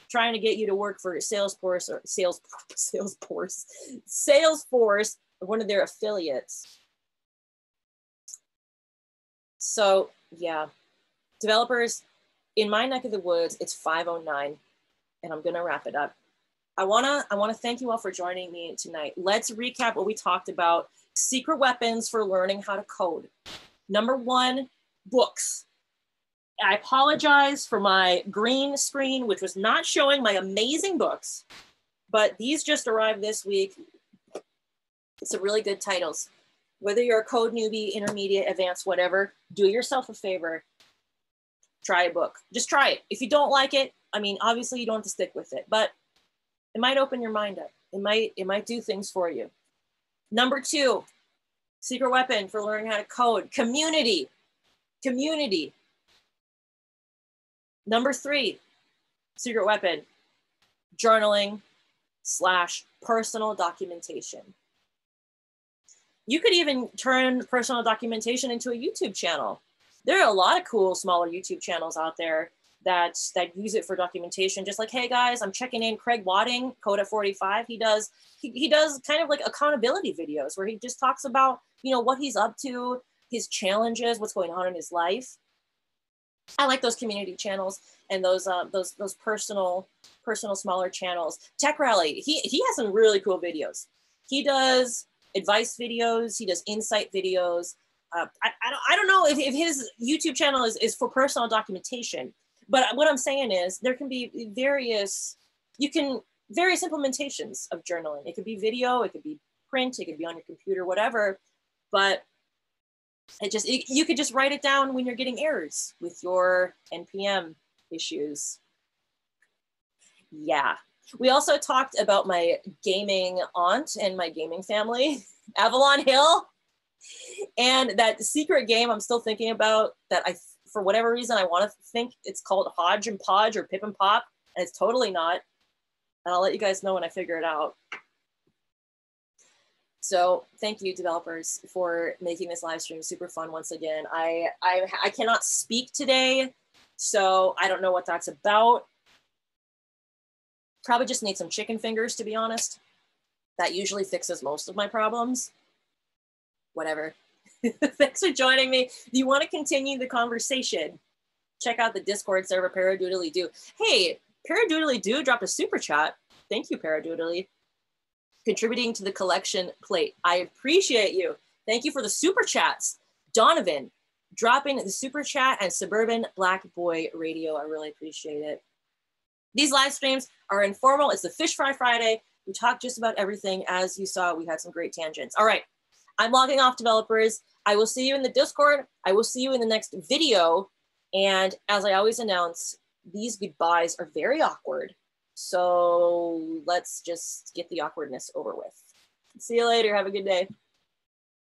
trying to get you to work for Salesforce or Sales [LAUGHS] Salesforce, Salesforce, one of their affiliates. So yeah, developers in my neck of the woods, it's 509, and I'm gonna wrap it up. I wanna I wanna thank you all for joining me tonight. Let's recap what we talked about secret weapons for learning how to code. Number one, books. I apologize for my green screen, which was not showing my amazing books, but these just arrived this week. It's some really good titles. Whether you're a code newbie, intermediate, advanced, whatever, do yourself a favor. Try a book. Just try it. If you don't like it, I mean, obviously you don't have to stick with it, but it might open your mind up. It might, it might do things for you. Number two, secret weapon for learning how to code, community. Community. Number three, secret weapon, journaling slash personal documentation. You could even turn personal documentation into a YouTube channel. There are a lot of cool smaller YouTube channels out there that that use it for documentation. Just like, hey guys, I'm checking in. Craig Wadding, Code at 45. He does he, he does kind of like accountability videos where he just talks about you know what he's up to, his challenges, what's going on in his life. I like those community channels and those uh, those those personal personal smaller channels. Tech Rally, he he has some really cool videos. He does advice videos. He does insight videos. Uh, I, I, don't, I don't know if, if his YouTube channel is, is for personal documentation, but what I'm saying is there can be various, you can, various implementations of journaling. It could be video, it could be print, it could be on your computer, whatever. But it just it, you could just write it down when you're getting errors with your npm issues yeah we also talked about my gaming aunt and my gaming family [LAUGHS] avalon hill and that secret game i'm still thinking about that i for whatever reason i want to think it's called hodge and podge or pip and pop and it's totally not and i'll let you guys know when i figure it out so thank you developers for making this live stream super fun once again. I, I, I cannot speak today, so I don't know what that's about. Probably just need some chicken fingers to be honest. That usually fixes most of my problems. Whatever. [LAUGHS] Thanks for joining me. Do you want to continue the conversation? Check out the Discord server, Paradoodly Do. Hey, Paradoodly Do dropped a super chat. Thank you, Paradoodly contributing to the collection plate. I appreciate you. Thank you for the super chats. Donovan, dropping the super chat and Suburban Black Boy Radio. I really appreciate it. These live streams are informal. It's the Fish Fry Friday. We talk just about everything. As you saw, we had some great tangents. All right, I'm logging off, developers. I will see you in the Discord. I will see you in the next video. And as I always announce, these goodbyes are very awkward. So let's just get the awkwardness over with. See you later. Have a good day.